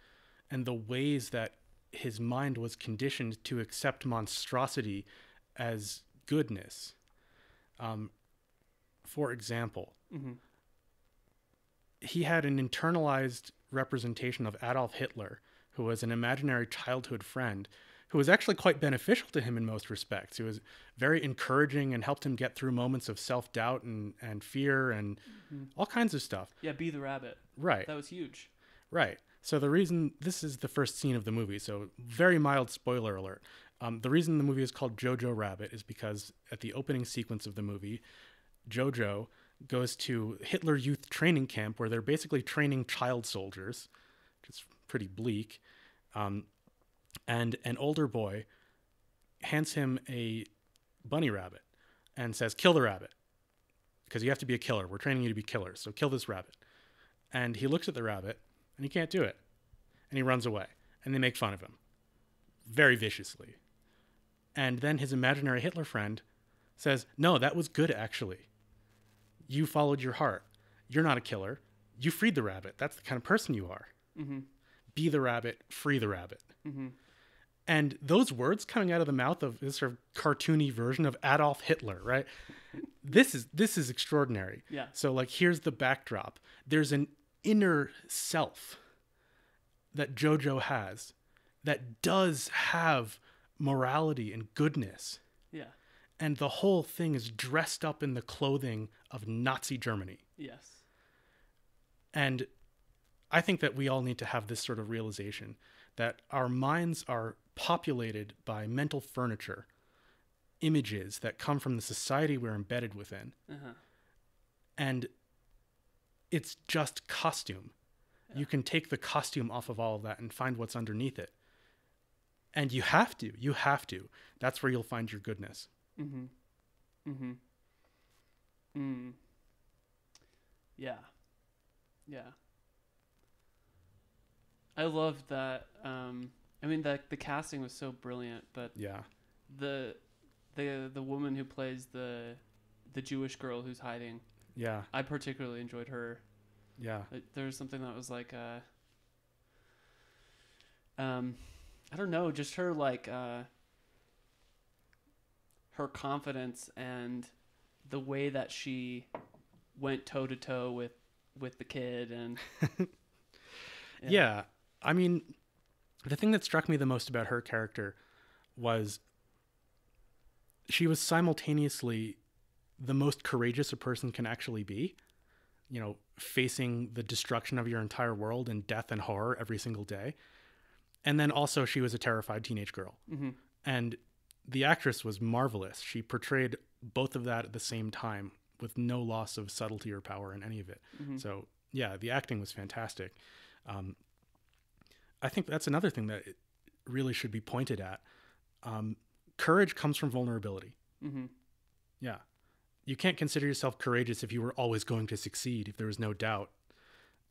and the ways that his mind was conditioned to accept monstrosity as goodness. Um, for example, Mm-hmm. he had an internalized representation of Adolf Hitler, who was an imaginary childhood friend, who was actually quite beneficial to him in most respects. He was very encouraging and helped him get through moments of self doubt and, and fear and all kinds of stuff. Yeah, be the rabbit. Right. That was huge. Right. So the reason this is the first scene of the movie, so very mild spoiler alert. Um, the reason the movie is called Jojo Rabbit is because at the opening sequence of the movie, Jojo goes to Hitler Youth Training Camp where they're basically training child soldiers, which is pretty bleak. Um, and an older boy hands him a bunny rabbit and says, "Kill the rabbit." Because you have to be a killer. We're training you to be killers. So kill this rabbit. And he looks at the rabbit and he can't do it. And he runs away. And they make fun of him very viciously. And then his imaginary Hitler friend says, No, that was good actually. You followed your heart. You're not a killer. you freed the rabbit. That's the kind of person you are. Mm-hmm. Be the rabbit, free the rabbit. Mm-hmm. And those words coming out of the mouth of this sort of cartoony version of Adolf Hitler, right? this is this is extraordinary. Yeah. So like here's the backdrop. There's an inner self that Jojo has that does have morality and goodness. Yeah. And the whole thing is dressed up in the clothing of Nazi Germany. Yes. And I think that we all need to have this sort of realization that our minds are populated by mental furniture, images that come from the society we're embedded within. Uh-huh. And it's just costume. You can take the costume off of all of that and find what's underneath it. And you have to. You have to. That's where you'll find your goodness. Mm-hmm. Mm-hmm. Mm. Yeah. Yeah. I loved that. Um, I mean, the the casting was so brilliant, but Yeah. the the the woman who plays the the Jewish girl who's hiding, Yeah. I particularly enjoyed her. Yeah. There was something that was like, uh, um, I don't know, just her like uh, her confidence and the way that she went toe to toe with with the kid and Yeah. I mean, the thing that struck me the most about her character was she was simultaneously the most courageous a person can actually be. You know, facing the destruction of your entire world and death and horror every single day. And then also, she was a terrified teenage girl. Mhm. And the actress was marvelous. She portrayed both of that at the same time with no loss of subtlety or power in any of it. So, yeah, the acting was fantastic. Um, I think that's another thing that it really should be pointed at. Um, courage comes from vulnerability. Mhm. Yeah. You can't consider yourself courageous if you were always going to succeed, if there was no doubt.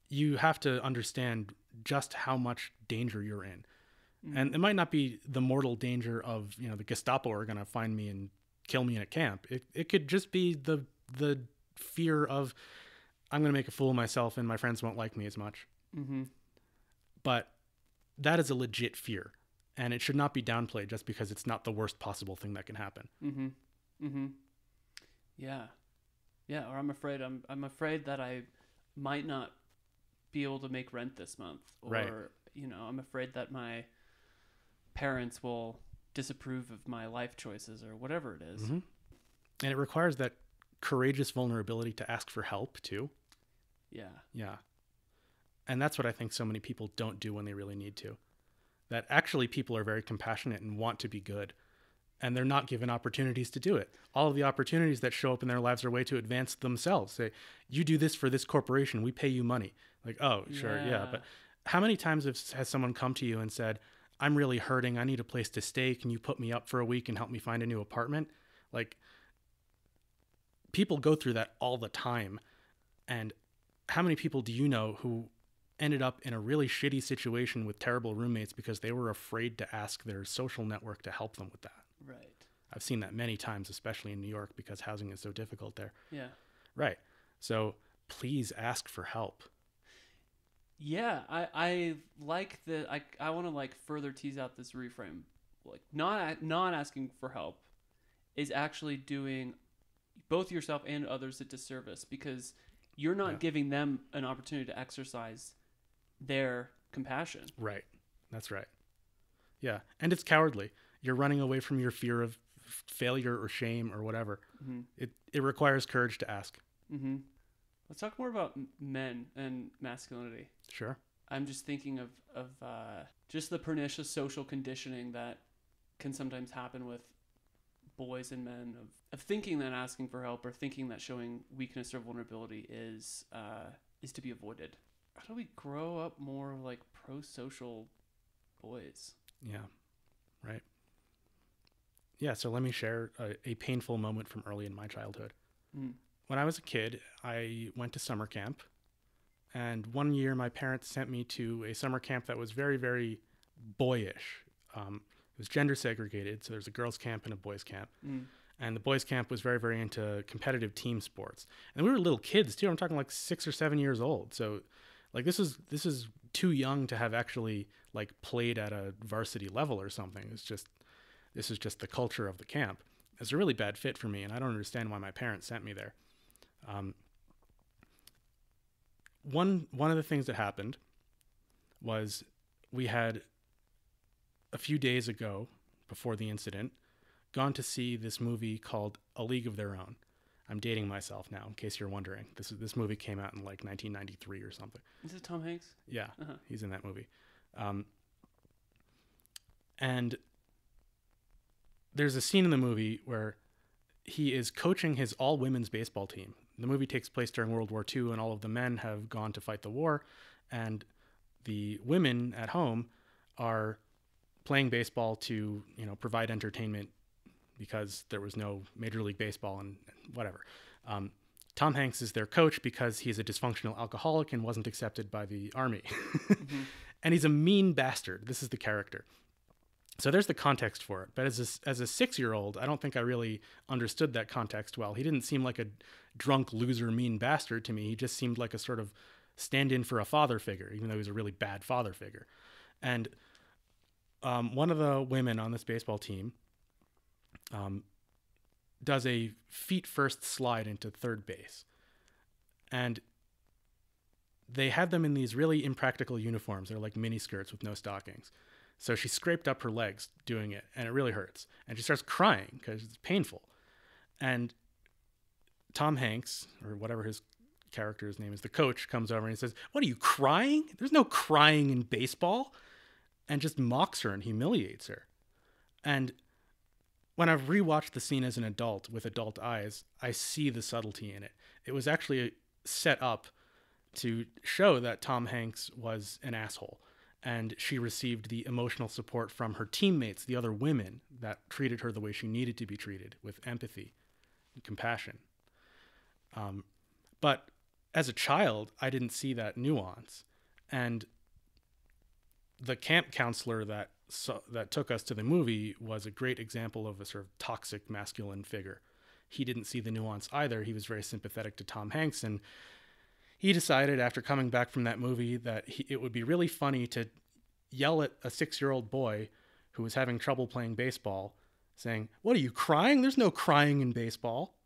You have to understand just how much danger you're in. And it might not be the mortal danger of, you know, the Gestapo are going to find me and kill me in a camp. It, it could just be the the fear of I'm going to make a fool of myself and my friends won't like me as much. Mhm. But that is a legit fear. And it should not be downplayed just because it's not the worst possible thing that can happen. Mm-hmm. Mm-hmm. Yeah. Yeah, or I'm afraid I'm I'm afraid that I might not be able to make rent this month or Right. you know, I'm afraid that my parents will disapprove of my life choices or whatever it is. Mhm. And it requires that courageous vulnerability to ask for help too. Yeah. Yeah. And that's what I think so many people don't do when they really need to. That actually people are very compassionate and want to be good. And they're not given opportunities to do it. All of the opportunities that show up in their lives are a way to advance themselves. Say, you do this for this corporation, we pay you money. Like, oh, sure, yeah. Yeah. But how many times have, has someone come to you and said, I'm really hurting. I need a place to stay. Can you put me up for a week and help me find a new apartment? Like, people go through that all the time. And how many people do you know who ended up in a really shitty situation with terrible roommates because they were afraid to ask their social network to help them with that? Right. I've seen that many times, especially in New York because housing is so difficult there. Yeah. Right. So please ask for help. Yeah, I, I like the I, I want to like further tease out this reframe. Like not not asking for help is actually doing both yourself and others a disservice because you're not Yeah. giving them an opportunity to exercise their compassion. Right. That's right. Yeah. And it's cowardly. You're running away from your fear of failure or shame or whatever. Mm-hmm. It, it requires courage to ask. Mm-hmm. Let's talk more about men and masculinity. Sure. I'm just thinking of of uh, just the pernicious social conditioning that can sometimes happen with boys and men of, of thinking that asking for help or thinking that showing weakness or vulnerability is uh, is to be avoided. How do we grow up more like pro social boys? Yeah. Right. Yeah. So let me share a, a painful moment from early in my childhood. Mm. When I was a kid, I went to summer camp. And one year, my parents sent me to a summer camp that was very, very boyish. Um, it was gender segregated. So there's a girls' camp and a boys' camp. Mm. and the boys' camp was very, very into competitive team sports. And we were little kids too. I'm talking like six or seven years old. So, like this is this is too young to have actually like played at a varsity level or something. It's just this is just the culture of the camp. It's a really bad fit for me, and I don't understand why my parents sent me there. Um, one one of the things that happened was we had a few days ago before the incident gone to see this movie called A League of Their Own. I'm dating myself now, in case you're wondering. This is this movie came out in like 1993 or something. Is it Tom Hanks? Yeah, Uh-huh. he's in that movie. Um, and there's a scene in the movie where he is coaching his all women's baseball team. The movie takes place during World War II, and all of the men have gone to fight the war, and the women at home are playing baseball to you know provide entertainment because there was no Major League Baseball and whatever. Um, Tom Hanks is their coach because he's a dysfunctional alcoholic and wasn't accepted by the army. and he's a mean bastard. This is the character. So there's the context for it. But as a, as a six year old, I don't think I really understood that context well. He didn't seem like a drunk, loser, mean bastard to me. He just seemed like a sort of stand in for a father figure, even though he was a really bad father figure. And um, one of the women on this baseball team um, does a feet first slide into third base. And they had them in these really impractical uniforms. They're like mini skirts with no stockings. So she scraped up her legs doing it, and it really hurts. And she starts crying because it's painful. And Tom Hanks, or whatever his character's name is, the coach comes over and he says, What are you crying? There's no crying in baseball. And just mocks her and humiliates her. And when I've rewatched the scene as an adult with adult eyes, I see the subtlety in it. It was actually set up to show that Tom Hanks was an asshole. And she received the emotional support from her teammates, the other women that treated her the way she needed to be treated with empathy and compassion. Um, but as a child, I didn't see that nuance. And the camp counselor that so, that took us to the movie was a great example of a sort of toxic masculine figure. He didn't see the nuance either. He was very sympathetic to Tom Hanks, and he decided after coming back from that movie that he, it would be really funny to yell at a six-year-old boy who was having trouble playing baseball, saying, "What are you crying? There's no crying in baseball."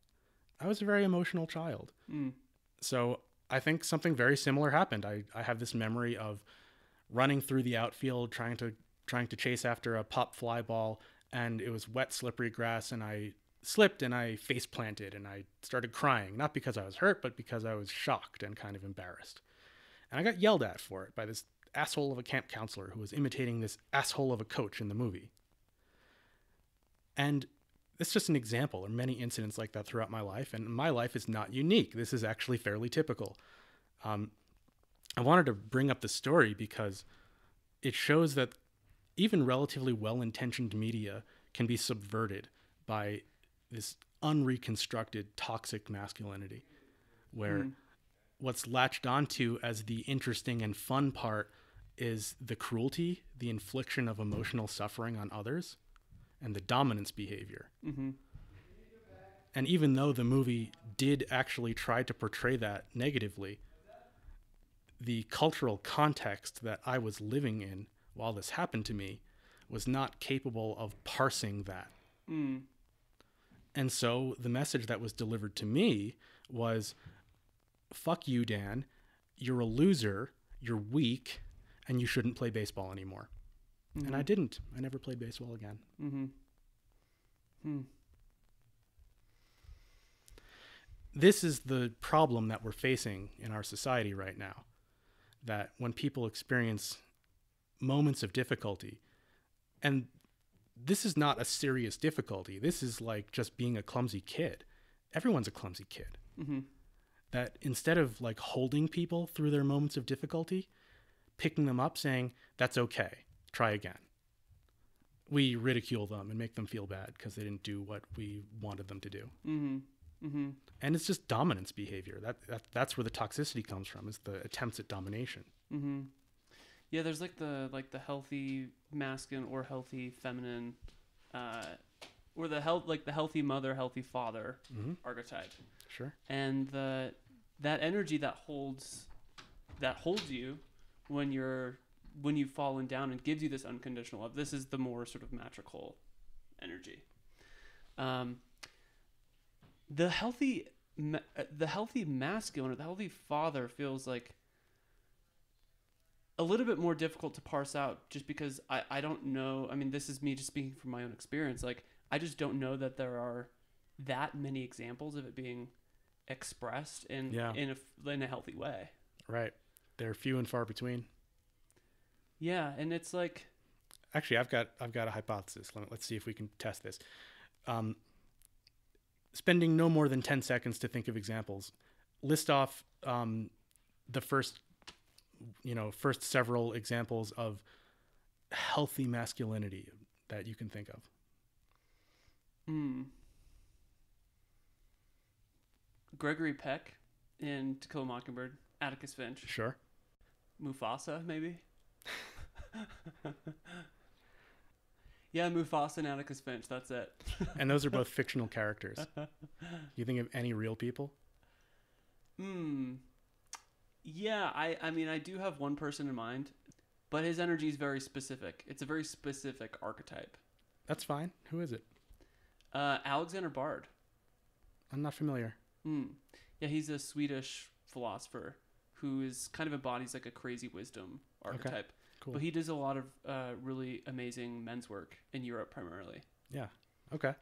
I was a very emotional child, Mm. so I think something very similar happened. I, I have this memory of running through the outfield trying to trying to chase after a pop fly ball and it was wet slippery grass and I slipped and I face planted and I started crying not because I was hurt but because I was shocked and kind of embarrassed. And I got yelled at for it by this asshole of a camp counselor who was imitating this asshole of a coach in the movie. And it's just an example. Are many incidents like that throughout my life, and my life is not unique. This is actually fairly typical. Um, I wanted to bring up the story because it shows that even relatively well intentioned media can be subverted by this unreconstructed toxic masculinity, where what's latched onto as the interesting and fun part is the cruelty, the infliction of emotional suffering on others, and the dominance behavior. Mm-hmm. And even though the movie did actually try to portray that negatively, the cultural context that I was living in while this happened to me was not capable of parsing that. Mm. And so the message that was delivered to me was fuck you, Dan. You're a loser. You're weak. And you shouldn't play baseball anymore. And I didn't. I never played baseball again. Mm-hmm. Hmm. this is the problem that we're facing in our society right now that when people experience moments of difficulty. And this is not a serious difficulty. This is like just being a clumsy kid. Everyone's a clumsy kid. Mm-hmm. that instead of like holding people through their moments of difficulty picking them up saying that's okay. Try again. We ridicule them and make them feel bad because they didn't do what we wanted them to do. Mm-hmm. Mm-hmm. and it's just dominance behavior. That, that that's where the toxicity comes from is the attempts at domination. Mm-hmm. Yeah, there's like the like the healthy masculine or healthy feminine uh, or the health like the healthy mother, healthy father hmm archetype, Sure. and the that energy that holds that holds you when you're when you've fallen down and gives you this unconditional love. This is the more sort of magical energy. Um, the healthy ma- uh, the healthy masculine or the healthy father feels like a little bit more difficult to parse out just because I, I don't know I mean this is me just speaking from my own experience like I just don't know that there are that many examples of it being expressed in Yeah. in a in a healthy way. Right. They're few and far between. Yeah, and it's like Actually, I've got I've got a hypothesis. Let, let's see if we can test this. Um, spending no more than ten seconds to think of examples. List off um, the first, you know, first several examples of healthy masculinity that you can think of. mm, Gregory Peck in To Kill a Mockingbird, Atticus Finch, Sure. Mufasa maybe. yeah, Mufasa and Atticus Finch. That's it. And those are both fictional characters. Do you think of any real people? Hmm. Yeah, I I mean I do have one person in mind, but his energy is very specific. It's a very specific archetype. That's fine. Who is it? Uh, Alexander Bard. I'm not familiar. Hmm. Yeah, he's a Swedish philosopher who is kind of embodies like a crazy wisdom archetype. Cool. But he does a lot of uh, really amazing men's work in Europe primarily. Yeah. Okay.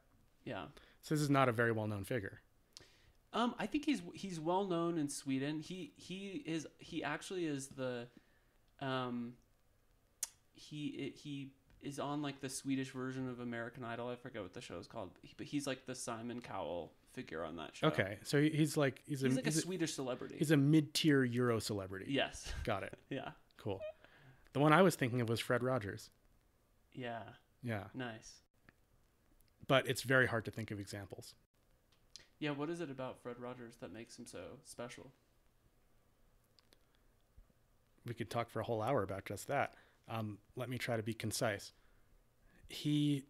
Yeah. So this is not a very well-known figure. Um, I think he's he's well known in Sweden. He he is he actually is the, um, he he is on like the Swedish version of American Idol. I forget what the show is called, but he's like the Simon Cowell figure on that show. Okay. So he's like he's a he's like a a, Swedish celebrity. he's a mid-tier Euro celebrity. yes, Got it. yeah, Cool. The one I was thinking of was Fred Rogers. yeah, Yeah. nice. But it's very hard to think of examples. Yeah, what is it about Fred Rogers that makes him so special? We could talk for a whole hour about just that. Um, let me try to be concise. He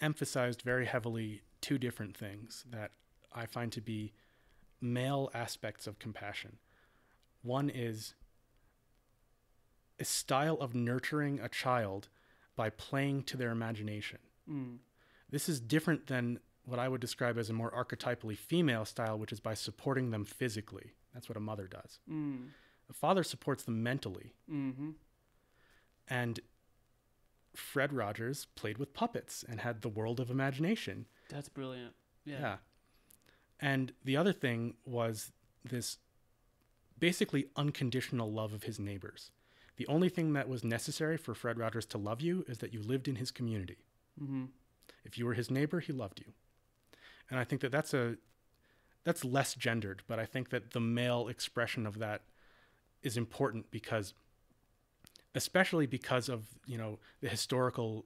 emphasized very heavily two different things that I find to be male aspects of compassion. One is a style of nurturing a child by playing to their imagination. Mm. This is different than what I would describe as a more archetypally female style, which is by supporting them physically. That's what a mother does. Mm. A father supports them mentally. Mm-hmm. And Fred Rogers played with puppets and had the world of imagination. That's brilliant. Yeah. Yeah. And the other thing was this basically unconditional love of his neighbors. The only thing that was necessary for Fred Rogers to love you is that you lived in his community. Mm-hmm. If you were his neighbor, he loved you. And I think that that's a that's less gendered, but I think that the male expression of that is important because especially because of, you know, the historical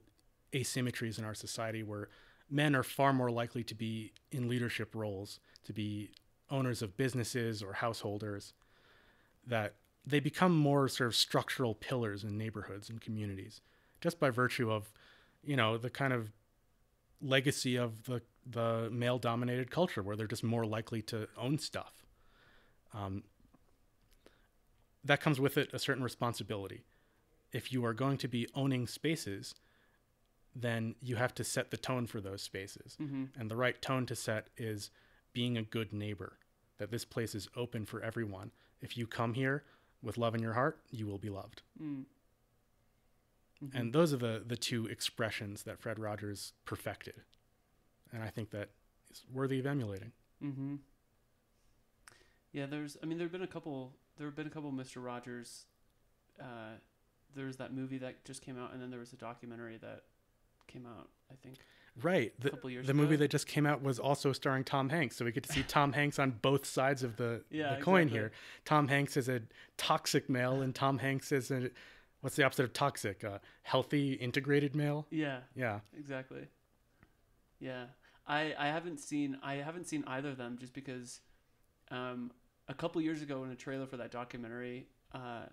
asymmetries in our society where men are far more likely to be in leadership roles, to be owners of businesses or householders that they become more sort of structural pillars in neighborhoods and communities just by virtue of you know the kind of legacy of the the male dominated culture where they're just more likely to own stuff. Um, that comes with it a certain responsibility. If you are going to be owning spaces then you have to set the tone for those spaces. Mm-hmm. and the right tone to set is being a good neighbor that this place is open for everyone. If you come here with love in your heart you will be loved. Mm. And those are the the two expressions that Fred Rogers perfected, and I think that is worthy of emulating. Mm-hmm. Yeah, there's. I mean, there've been a couple. There have been a couple Mister Rogers. Uh, there's that movie that just came out, and then there was a documentary that came out. I think. Right. The, the movie that just came out was also starring Tom Hanks, so we get to see Tom Hanks on both sides of the, Yeah, the coin exactly. here. Tom Hanks is a toxic male, and Tom Hanks is a what's the opposite of toxic? Healthy, integrated male. Yeah. Yeah. Exactly. Yeah, I I haven't seen I haven't seen either of them just because, um, a couple years ago in a trailer for that documentary, uh,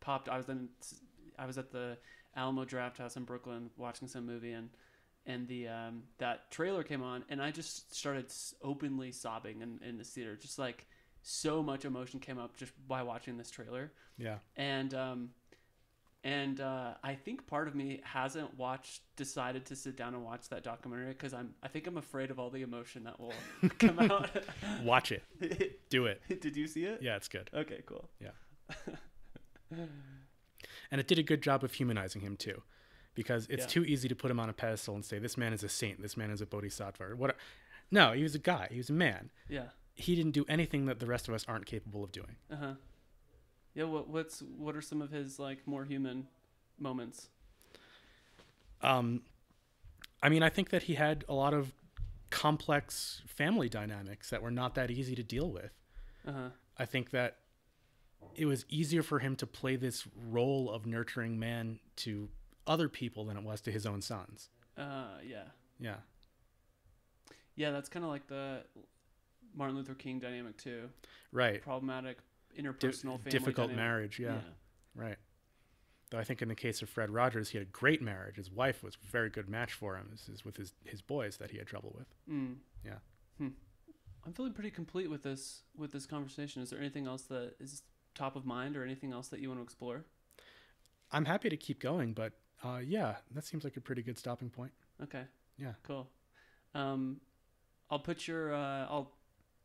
popped. I was in I was at the Alamo Draft House in Brooklyn watching some movie and and the um, that trailer came on, and I just started openly sobbing in in this theater, just like so much emotion came up just by watching this trailer, Yeah. and um, and uh, I think part of me hasn't watched, decided to sit down and watch that documentary because I'm, I think I'm afraid of all the emotion that will come out. Watch it. Do it. Did you see it? Yeah, it's good. Okay, cool. Yeah. and it did a good job of humanizing him too. Because it's Yeah. too easy to put him on a pedestal and say this man is a saint, this man is a bodhisattva. What? No, he was a guy. He was a man. Yeah. He didn't do anything that the rest of us aren't capable of doing. Uh huh. Yeah. What what's what are some of his like more human moments? Um, I mean, I think that he had a lot of complex family dynamics that were not that easy to deal with. Uh huh. I think that it was easier for him to play this role of nurturing man to other people than it was to his own sons. Uh yeah. Yeah. Yeah, that's kind of like the Martin Luther King dynamic too. Right. Problematic interpersonal family difficult dynamic. marriage. Yeah. Right. Though I think in the case of Fred Rogers, he had a great marriage. His wife was a very good match for him. This is with his, his boys that he had trouble with. Mm. Yeah. Hmm. I'm feeling pretty complete with this with this conversation. Is there anything else that is top of mind, or anything else that you want to explore? I'm happy to keep going, but uh, yeah, that seems like a pretty good stopping point. Okay. Yeah. Cool. Um, I'll put your uh, I'll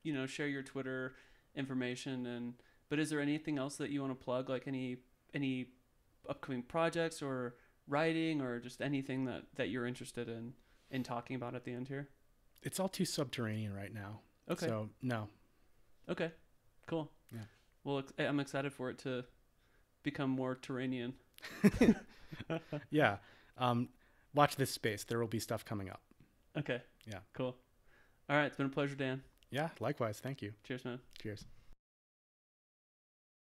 you know share your Twitter information and but is there anything else that you want to plug like any any upcoming projects or writing or just anything that that you're interested in in talking about at the end here? It's all too subterranean right now. Okay. So, no. Okay. Cool. Yeah. Well, I'm excited for it to become more Terranian. Yeah. Um, watch this space. There will be stuff coming up. Okay. Yeah. Cool. All right. It's been a pleasure, Dan. Yeah, likewise. Thank you. Cheers, man. Cheers.